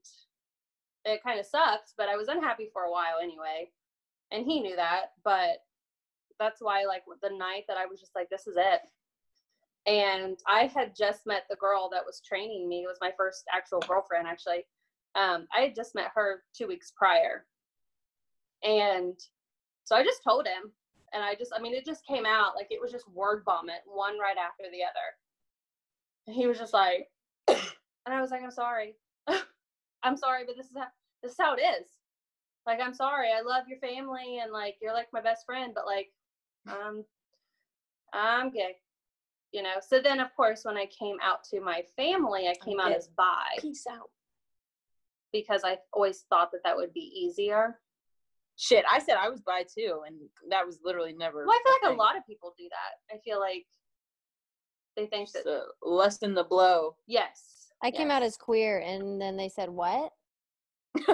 it kind of sucked, but I was unhappy for a while anyway. And he knew that, but that's why, like, the night that I was just like, this is it. And I had just met the girl that was training me. It was my first actual girlfriend, actually. Um, I had just met her two weeks prior. And so I just told him, and I just, I mean, it just came out like it was just word vomit, one right after the other. And he was just like, and I was like, I'm sorry. I'm sorry, but this is how this is how it is. Like, I'm sorry. I love your family and like you're like my best friend, but like, um, I'm gay. You know. So then, of course, when I came out to my family, I came out as bi Peace out. because I always thought that that would be easier. Shit, I said I was bi too, and that was literally never. Well, I feel like thing. a lot of people do that. I feel like they think that Just to lessen the blow. yes. I came out as queer, and then they said, "What?"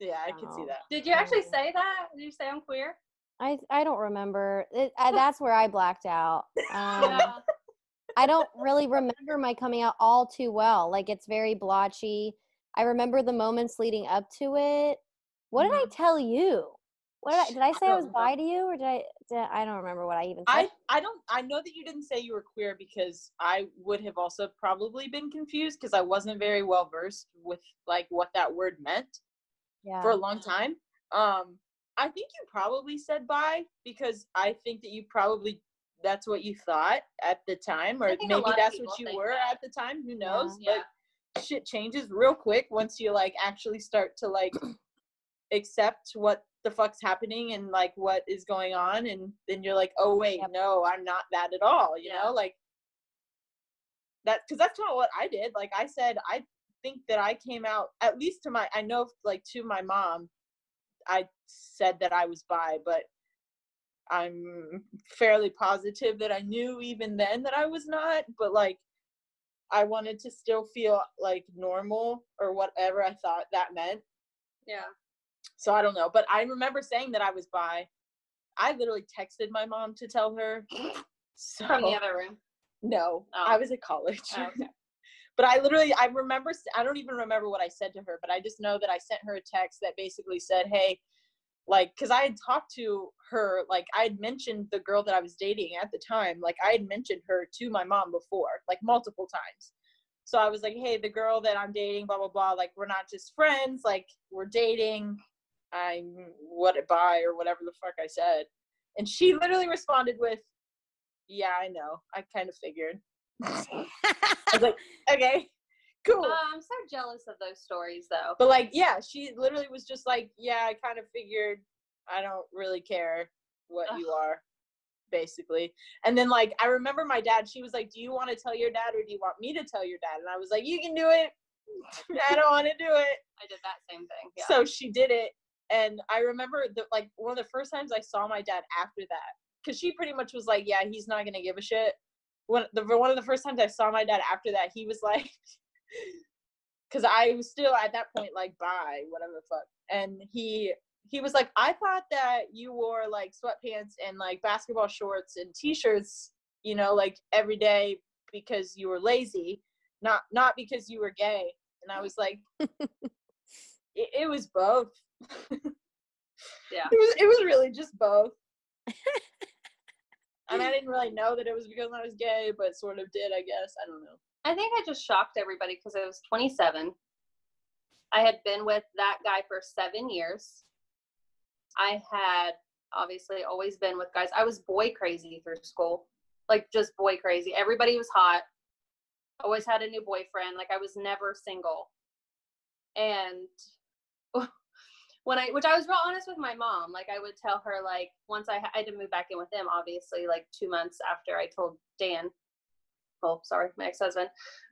Yeah, I can see that. Did you actually say that? Did you say I'm queer? I I don't remember. It, I, that's where I blacked out. Um, I don't really remember my coming out all too well. Like it's very blotchy. I remember the moments leading up to it. What did I tell you? What did I, did I say I, was don't bi to you, or did I? Did, I don't remember what I even said. I I don't I know that you didn't say you were queer because I would have also probably been confused because I wasn't very well versed with like what that word meant yeah. for a long time. Um I think you probably said bi because I think that you probably that's what you thought at the time or I think a maybe that's what you were that. at the time, who knows? Yeah. But shit changes real quick once you like actually start to like accept what the fuck's happening and like what is going on and then you're like oh wait Yep. no i'm not that at all you Yeah. know like that because that's not what i did like i said i think that i came out at least to my i know like to my mom i said that i was bi but i'm fairly positive that i knew even then that i was not but like i wanted to still feel like normal or whatever i thought that meant Yeah. so I don't know, but I remember saying that I was bi. I literally texted my mom to tell her. So From the other room. no, Oh. I was at college. Oh, okay. But I literally, I remember, I don't even remember what I said to her, but I just know that I sent her a text that basically said, "Hey, like, because I had talked to her, like, I had mentioned the girl that I was dating at the time, like, I had mentioned her to my mom before, like, multiple times." So I was like, "Hey, the girl that I'm dating, blah blah blah, like, we're not just friends, like, we're dating." I'm what bi or whatever the fuck I said. And she literally responded with, Yeah, I know. I kind of figured. I was like, Okay, cool. Uh, I'm so jealous of those stories, though. but like, yeah, she literally was just like, Yeah, I kind of figured I don't really care what you are, basically. And then like I remember my dad, she was like, Do you want to tell your dad or do you want me to tell your dad? And I was like, You can do it. I don't want to do it. I did that same thing. Yeah. So she did it, and I remember that like one of the first times I saw my dad after that, because she pretty much was like, "Yeah, he's not gonna give a shit." When the one of the first times I saw my dad after that, he was like, because I was still at that point like, "Bi, whatever the fuck," and he he was like, "I thought that you wore like sweatpants and like basketball shorts and t-shirts, you know, like every day because you were lazy, not not because you were gay." And I was like, it, it was both. Yeah. It was it was really just both. I didn't really know that it was because I was gay, but sort of did, I guess. I don't know. I think I just shocked everybody because I was 27. I had been with that guy for seven years. I had obviously always been with guys. I was boy crazy through school, like just boy crazy. Everybody was hot. Always had a new boyfriend. Like I was never single. And when I, which I was real honest with my mom, like I would tell her, like once I, I had to move back in with him, obviously, like two months after I told Dan. Oh, sorry, my ex-husband.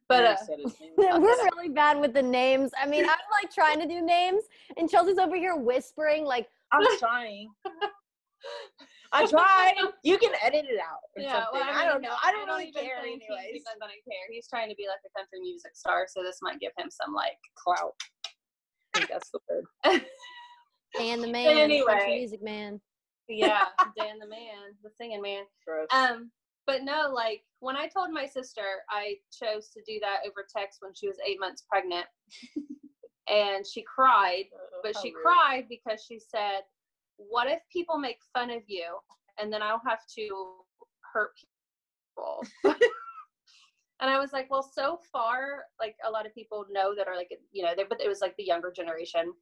But I uh, said his name. We're really bad with the names. I mean, I'm like trying to do names, and Chelsea's over here whispering, like, I'm trying. I tried. You can edit it out or yeah, well, I, don't know. I don't really care think anyways. He's even gonna care. He's trying to be like a country music star, so this might give him some like Clout. I think that's the word. and the man, the country anyway. music man. yeah, Dan the man, the singing man. Gross. Um, but no, like when I told my sister, I chose to do that over text when she was eight months pregnant, and she cried. Uh, But she rude. cried because she said, "What if people make fun of you, and then I'll have to hurt people?" and I was like, "Well, so far, like a lot of people know that are like, you know, they, but it was like the younger generation,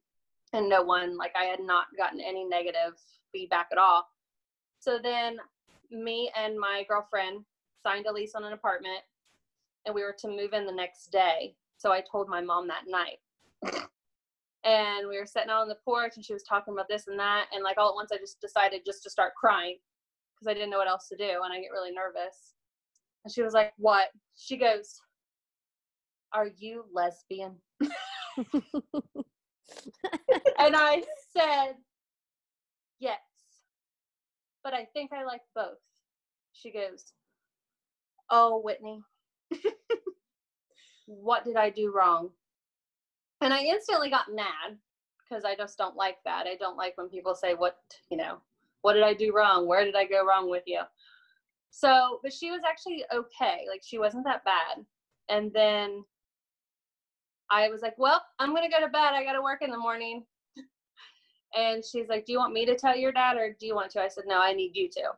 and no one like I had not gotten any negative feedback at all." So then, me and my girlfriend signed a lease on an apartment, and we were to move in the next day. So I told my mom that night and we were sitting out on the porch and she was talking about this and that and like all at once i just decided just to start crying because i didn't know what else to do and i get really nervous and she was like what she goes are you lesbian and i said yes but i think i like both she goes oh whitney what did i do wrong and I instantly got mad because I just don't like that. I don't like when people say, What, you know, what did I do wrong? Where did I go wrong with you? So, but she was actually okay. Like, she wasn't that bad. And then I was like, Well, I'm going to go to bed. I got to work in the morning. And she's like, Do you want me to tell your dad or do you want to? I said, No, I need you to.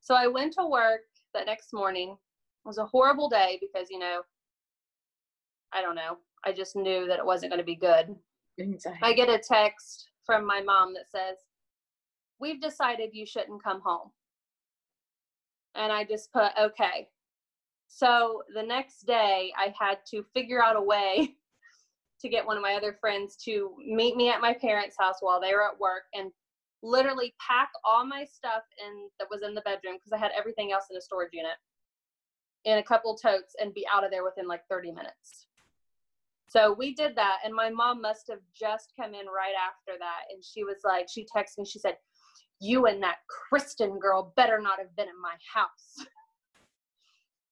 So I went to work the next morning. It was a horrible day because, you know, I don't know. I just knew that it wasn't going to be good. I get a text from my mom that says, We've decided you shouldn't come home. And I just put, okay. So the next day, I had to figure out a way to get one of my other friends to meet me at my parents' house while they were at work and literally pack all my stuff in that was in the bedroom because I had everything else in a storage unit in a couple totes and be out of there within like 30 minutes. So we did that, and my mom must have just come in right after that, and she was like, she texted me, she said, "You and that Kristen girl better not have been in my house."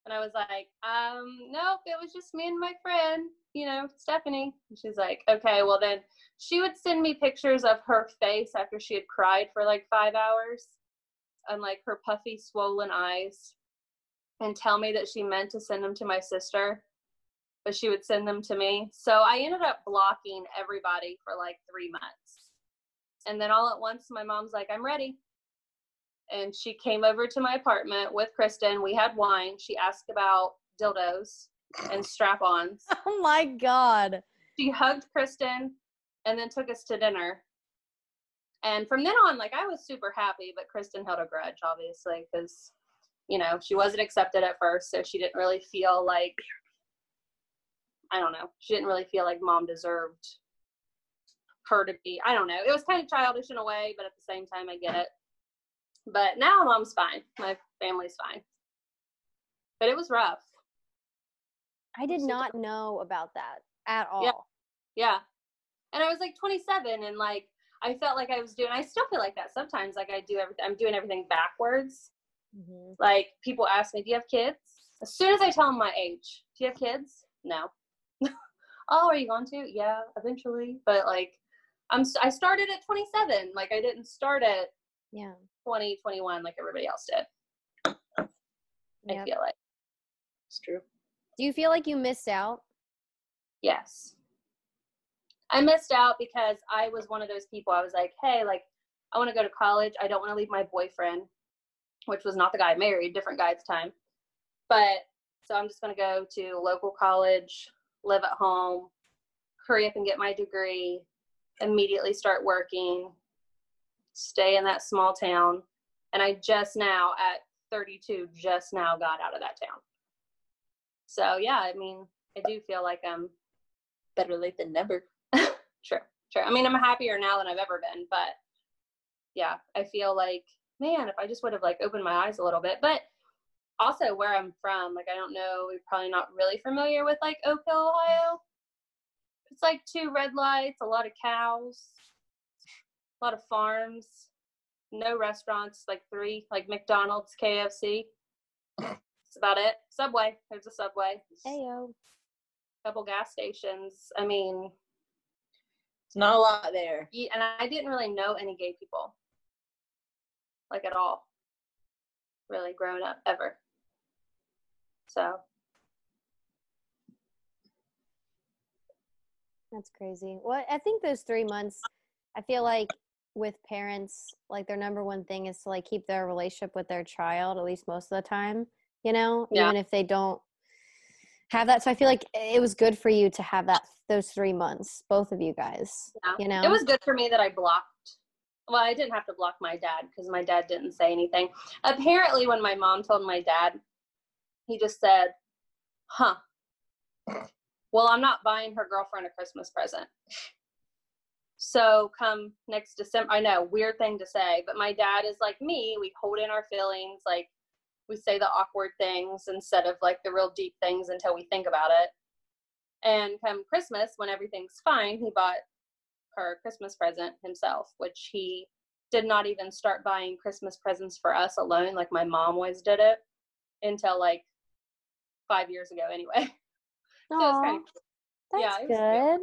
And I was like, um, nope, it was just me and my friend, you know, Stephanie. And she's like, okay, well then she would send me pictures of her face after she had cried for like five hours and like her puffy, swollen eyes and tell me that she meant to send them to my sister, but she would send them to me. So I ended up blocking everybody for like three months. And then all at once, my mom's like, I'm ready and she came over to my apartment with Kristen. We had wine. She asked about dildos and strap ons. Oh my God. She hugged Kristen and then took us to dinner. And from then on, like I was super happy, but Kristen held a grudge, obviously, because, you know, she wasn't accepted at first. So she didn't really feel like, I don't know, she didn't really feel like mom deserved her to be. I don't know. It was kind of childish in a way, but at the same time, I get it. But now mom's fine. My family's fine. But it was rough. I did not know about that at all. Yeah. Yeah. And I was like 27 and like I felt like I was doing I still feel like that sometimes like I do everything I'm doing everything backwards. Mm-hmm. Like people ask me, "Do you have kids?" As soon as I tell them my age, "Do you have kids?" No. oh, are you going to? Yeah, eventually. But like I'm I started at 27. Like I didn't start at yeah 2021 like everybody else did. Yep. i feel like. It's true. Do you feel like you missed out? Yes. I missed out because i was one of those people i was like hey like i want to go to college i don't want to leave my boyfriend which was not the guy i married different guy at the time. But so i'm just going to go to local college live at home hurry up and get my degree immediately start working stay in that small town. And I just now, at 32, just now got out of that town. So, yeah, I mean, I do feel like I'm better late than never. true, true. I mean, I'm happier now than I've ever been, but yeah, I feel like, man, if I just would have like opened my eyes a little bit. But also where I'm from, like, I don't know, you're probably not really familiar with like Oak Hill, Ohio. It's like two red lights, a lot of cows, a lot of farms, no restaurants, like three, like McDonald's, KFC. That's about it. Subway. There's a Subway. Heyo. Couple gas stations. I mean, it's not a lot there. And I didn't really know any gay people, like at all, really growing up ever. So. That's crazy. Well, I think those three months, I feel like with parents like their number one thing is to like keep their relationship with their child at least most of the time you know yeah. even if they don't have that. So i feel like it was good for you to have that those three months both of you guys yeah. you know? It was good for me that i blocked well i didn't have to block my dad because my dad didn't say anything. Apparently when my mom told my dad he just said huh. Well i'm not buying her girlfriend a christmas present so come next December, I know, weird thing to say, but my dad is like me. We hold in our feelings, like we say the awkward things instead of like the real deep things until we think about it. And come Christmas, when everything's fine, he bought her a Christmas present himself, which he did not even start buying Christmas presents for us alone, like my mom always did it, until like five years ago, anyway. Aww, so it's kind of that's yeah, good.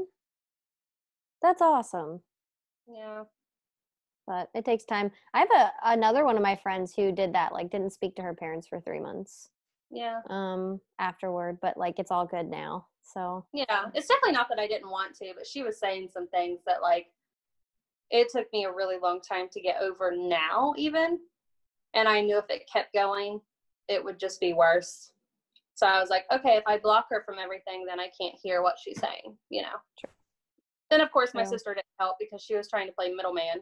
That's awesome. Yeah. But it takes time. I have a another one of my friends who did that, like didn't speak to her parents for three months. Yeah. Um, afterward, but like it's all good now. So Yeah. It's definitely not that I didn't want to, but she was saying some things that like it took me a really long time to get over now even. And I knew if it kept going, it would just be worse. So I was like, okay, if I block her from everything, then I can't hear what she's saying, you know. Then of course my yeah. sister didn't help because she was trying to play middleman.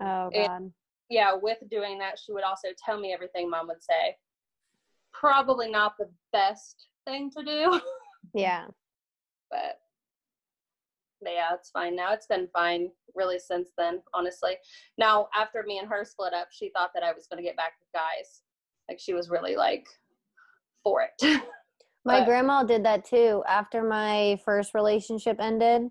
Oh god. And, yeah, with doing that, she would also tell me everything mom would say. Probably not the best thing to do. Yeah. but But yeah, it's fine now. It's been fine really since then, honestly. Now, after me and her split up, she thought that I was going to get back with guys. Like she was really like for it. My But- grandma did that too. After my first relationship ended,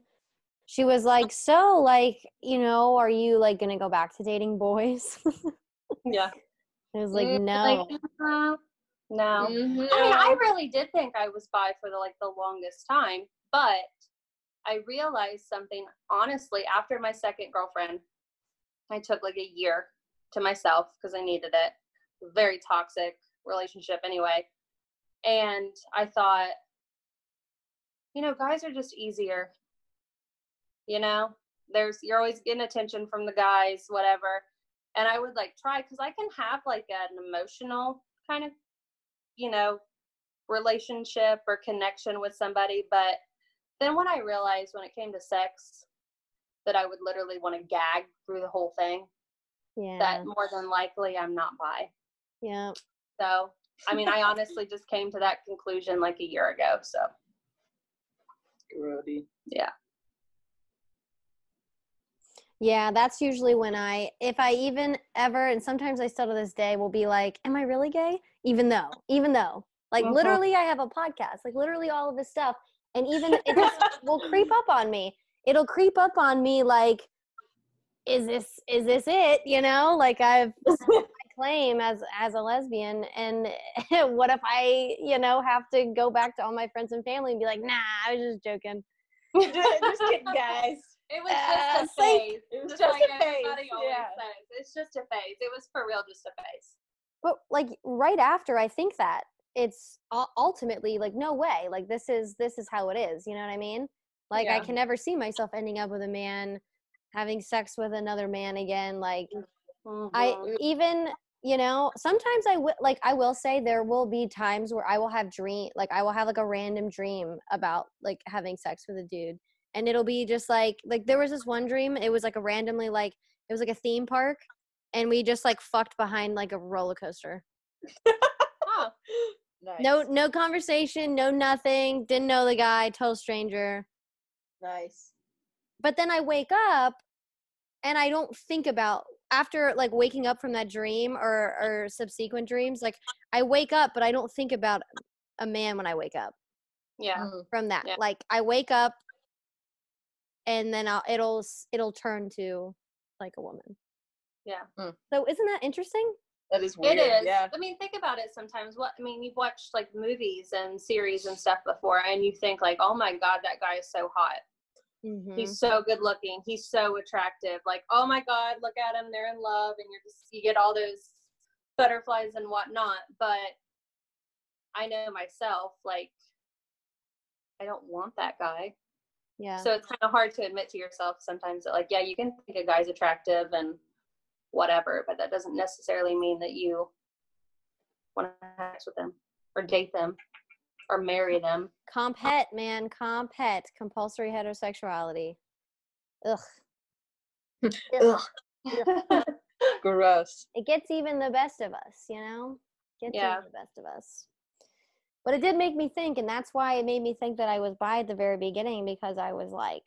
she was like, "So, like, you know, are you like gonna go back to dating boys?" yeah. I was like, Mm, "No." Like, uh, no. Mhm. I mean, I really did think I was bi for the like the longest time, but I realized something honestly after my second girlfriend. I took like a year to myself because I needed it. Very toxic relationship anyway. And I thought, you know, guys are just easier. You know, there's you're always getting attention from the guys, whatever. And I would like try because I can have like an emotional kind of, you know, relationship or connection with somebody. But then when I realized when it came to sex that I would literally want to gag through the whole thing, yeah. that more than likely I'm not bi. yeah. So, I mean, I honestly just came to that conclusion like a year ago. So, Grody. yeah. Yeah, that's usually when I, if I even ever, and sometimes I still to this day will be like, "Am I really gay?" Even though, even though, like Mhm. literally, I have a podcast, like literally all of this stuff, and even it just will creep up on me. It'll creep up on me like, "Is this is this it?" You know, like I've claim as as a lesbian, and what if I, you know, have to go back to all my friends and family and be like, "Nah, I was just joking." just kidding, guys. It was Uh, just a phase. It was Just, just like a phase, everybody always yeah. says. It's just a phase. It was for real just a phase. but like right after i think that it's ultimately like no way like this is this is how it is you know what i mean like i can never see myself ending up with a man having sex with another man again like i Mhm. even you know sometimes i will like i will say there will be times where i will have dream like i will have like a random dream about like having sex with a dude and it'll be just like like there was this one dream it was like a randomly like it was like a theme park and we just like fucked behind like a roller coaster Oh, Nice. no no conversation no nothing didn't know the guy total stranger Nice. but then i wake up and i don't think about after like waking up from that dream or or subsequent dreams like i wake up but i don't think about a man when i wake up yeah. Mm. from that Yeah. like i wake up and then I'll, it'll it'll turn to like a woman Yeah. Mm. so isn't that interesting That is weird. It is. Yeah. I mean, think about it sometimes. What I mean, you've watched like movies and series and stuff before, and you think like, "Oh my god, that guy is so hot. mm-hmm. He's so good looking. He's so attractive. Like, oh my god, look at him. They're in love." And you're just you get all those butterflies and whatnot. But I know myself, like, I don't want that guy. Yeah So it's kind of hard to admit to yourself sometimes that, like, yeah, you can think a guy's attractive and whatever, but that doesn't necessarily mean that you want to have sex with them or date them or marry them. comp het man comp het compulsory heterosexuality ugh Ugh. Gross. it gets even the best of us, you know? Gets Yeah. even the best of us. But it did make me think, and that's why it made me think that I was bi at the very beginning because I was like,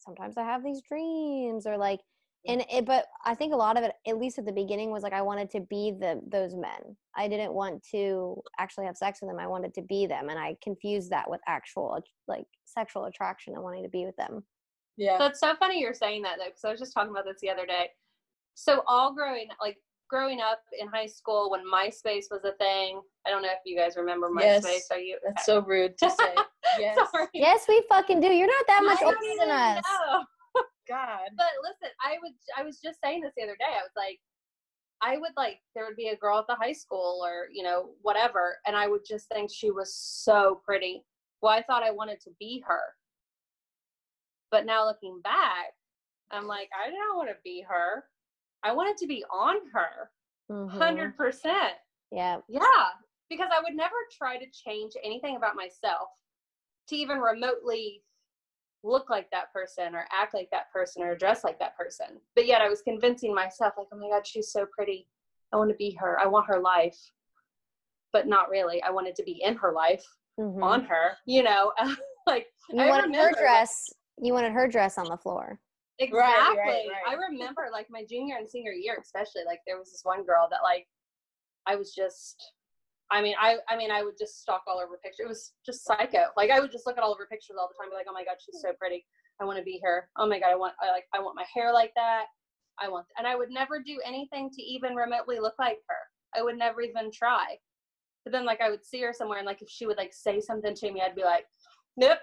sometimes I have these dreams, or like, and it. But I think a lot of it, at least at the beginning, was like I wanted to be the those men. I didn't want to actually have sex with them. I wanted to be them, and I confused that with actual like sexual attraction and wanting to be with them. Yeah. So it's so funny you're saying that though, because I was just talking about this the other day. So all growing like growing up in high school when MySpace was a thing. I don't know if you guys remember MySpace. Yes. Are you? That's so rude to say. Yes. Sorry. Yes, we fucking do. You're not that much I older than us. know. God. But listen, I would I was just saying this the other day. I was like, I would like there would be a girl at the high school or you know whatever, and I would just think she was so pretty. Well, I thought I wanted to be her, but now looking back, I'm like, I don't want to be her. I wanted to be on her, Mhm. hundred percent. Yeah. Yeah, because I would never try to change anything about myself to even remotely look like that person or act like that person or dress like that person. But yet I was convincing myself, like, oh my God, she's so pretty. I want to be her. I want her life. But not really. I wanted to be in her life, Mhm. on her, you know, like You I wanted her remember, like- dress you wanted her dress on the floor. Exactly. Right, right, right. I remember like my junior and senior year, especially like there was this one girl that like I was just I mean, I I mean I would just stalk all over pictures. It was just psycho. Like I would just look at all of her pictures all the time, be like, Oh my god, she's so pretty. I want to be her. Oh my god, I want I like I want my hair like that. I want and I would never do anything to even remotely look like her. I would never even try. But then like I would see her somewhere and like if she would like say something to me, I'd be like, Nope.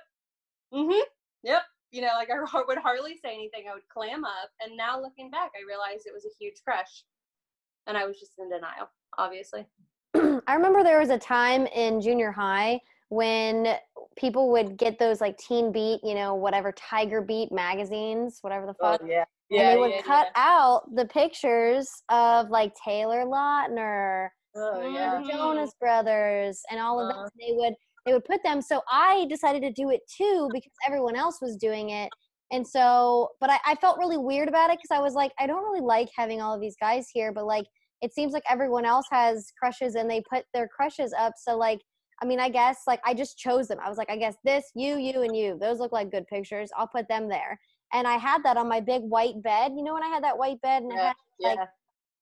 Mm-hmm. Yep you know, like I would hardly say anything. I would clam up. And now looking back, I realized it was a huge crush. And I was just in denial, obviously. I remember there was a time in junior high when people would get those like Teen Beat, you know, whatever Tiger Beat magazines, whatever the Oh fuck. yeah. and Yeah. they would yeah, cut out the pictures of like Taylor Lautner, yeah. Oh yeah. the Jonas Brothers, and all of Uh-huh. that. They would they would put them. So I decided to do it too because everyone else was doing it. And so, but I, I felt really weird about it because I was like, I don't really like having all of these guys here, but like, it seems like everyone else has crushes and they put their crushes up. So like, I mean, I guess like I just chose them. I was like, I guess this, you, you, and you. Those look like good pictures. I'll put them there. And I had that on my big white bed. You know when I had that white bed and Yeah. had Yeah. like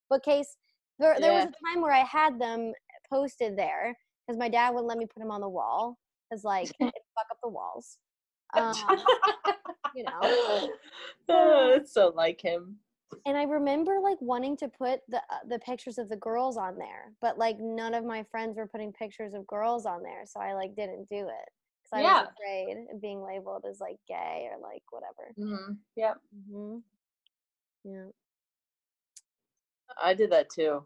bookcase. There, there was a time where I had them posted there because my dad wouldn't let me put them on the wall because like it fuck up the walls. Um, you know. oh, it's so like him. And I remember like wanting to put the uh, the pictures of the girls on there, but like none of my friends were putting pictures of girls on there, so I like didn't do it because I Yeah. was afraid of being labeled as like gay or like whatever. hmm hmm Yeah. I did that too,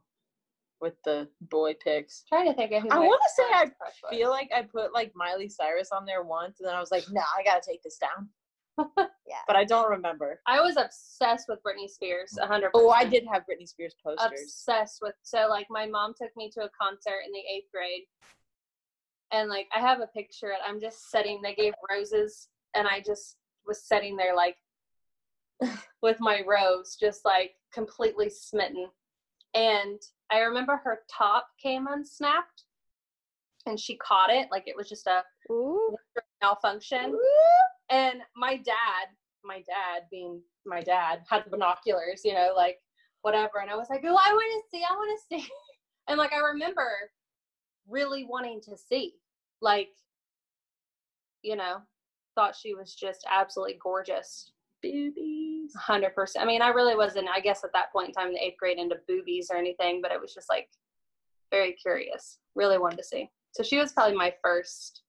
with the boy pics. trying to think of who I want to say I first crush was. feel like I put like Miley Cyrus on there once, and then I was like, nah, I gotta take this down. Yeah. But I don't remember. I was obsessed with Britney Spears, a hundred. Oh, I did have Britney Spears posters. obsessed with so like my mom took me to a concert in the eighth grade and like i have a picture And i'm just sitting they gave roses and i just was sitting there like with my rose just like completely smitten and i remember her top came unsnapped and she caught it like it was just a Ooh. malfunction. And my dad my dad being my dad had binoculars you know like whatever and i was like oh i want to see i want to see. And like i remember really wanting to see like you know thought she was just absolutely gorgeous Boobies. 100% i mean i really wasn't i guess at that point in time in the eighth grade into boobies or anything but it was just like very curious. Really wanted to see. So she was probably my first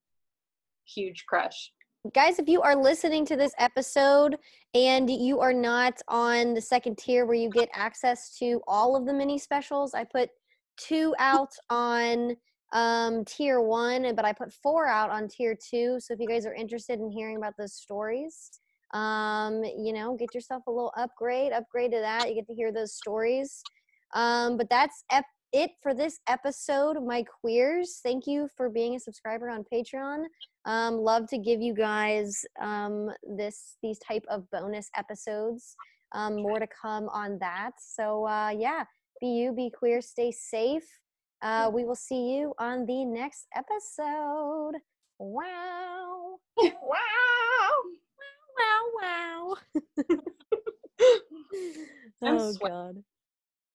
huge crush. Guys if you are listening to this episode and you are not on the second tier where you get access to all of the mini specials i put two out on um tier one but i put four out on tier two. So if you guys are interested in hearing about those stories um you know get yourself a little upgrade upgrade to that you get to hear those stories. Um but that's ep- it for this episode my queers. Thank you for being a subscriber on patreon. Um, love to give you guys um, this these type of bonus episodes. Um, more to come on that. So uh, yeah be you be queer stay safe. Uh, we will see you on the next episode. Wow. Wow. Wow wow. Oh god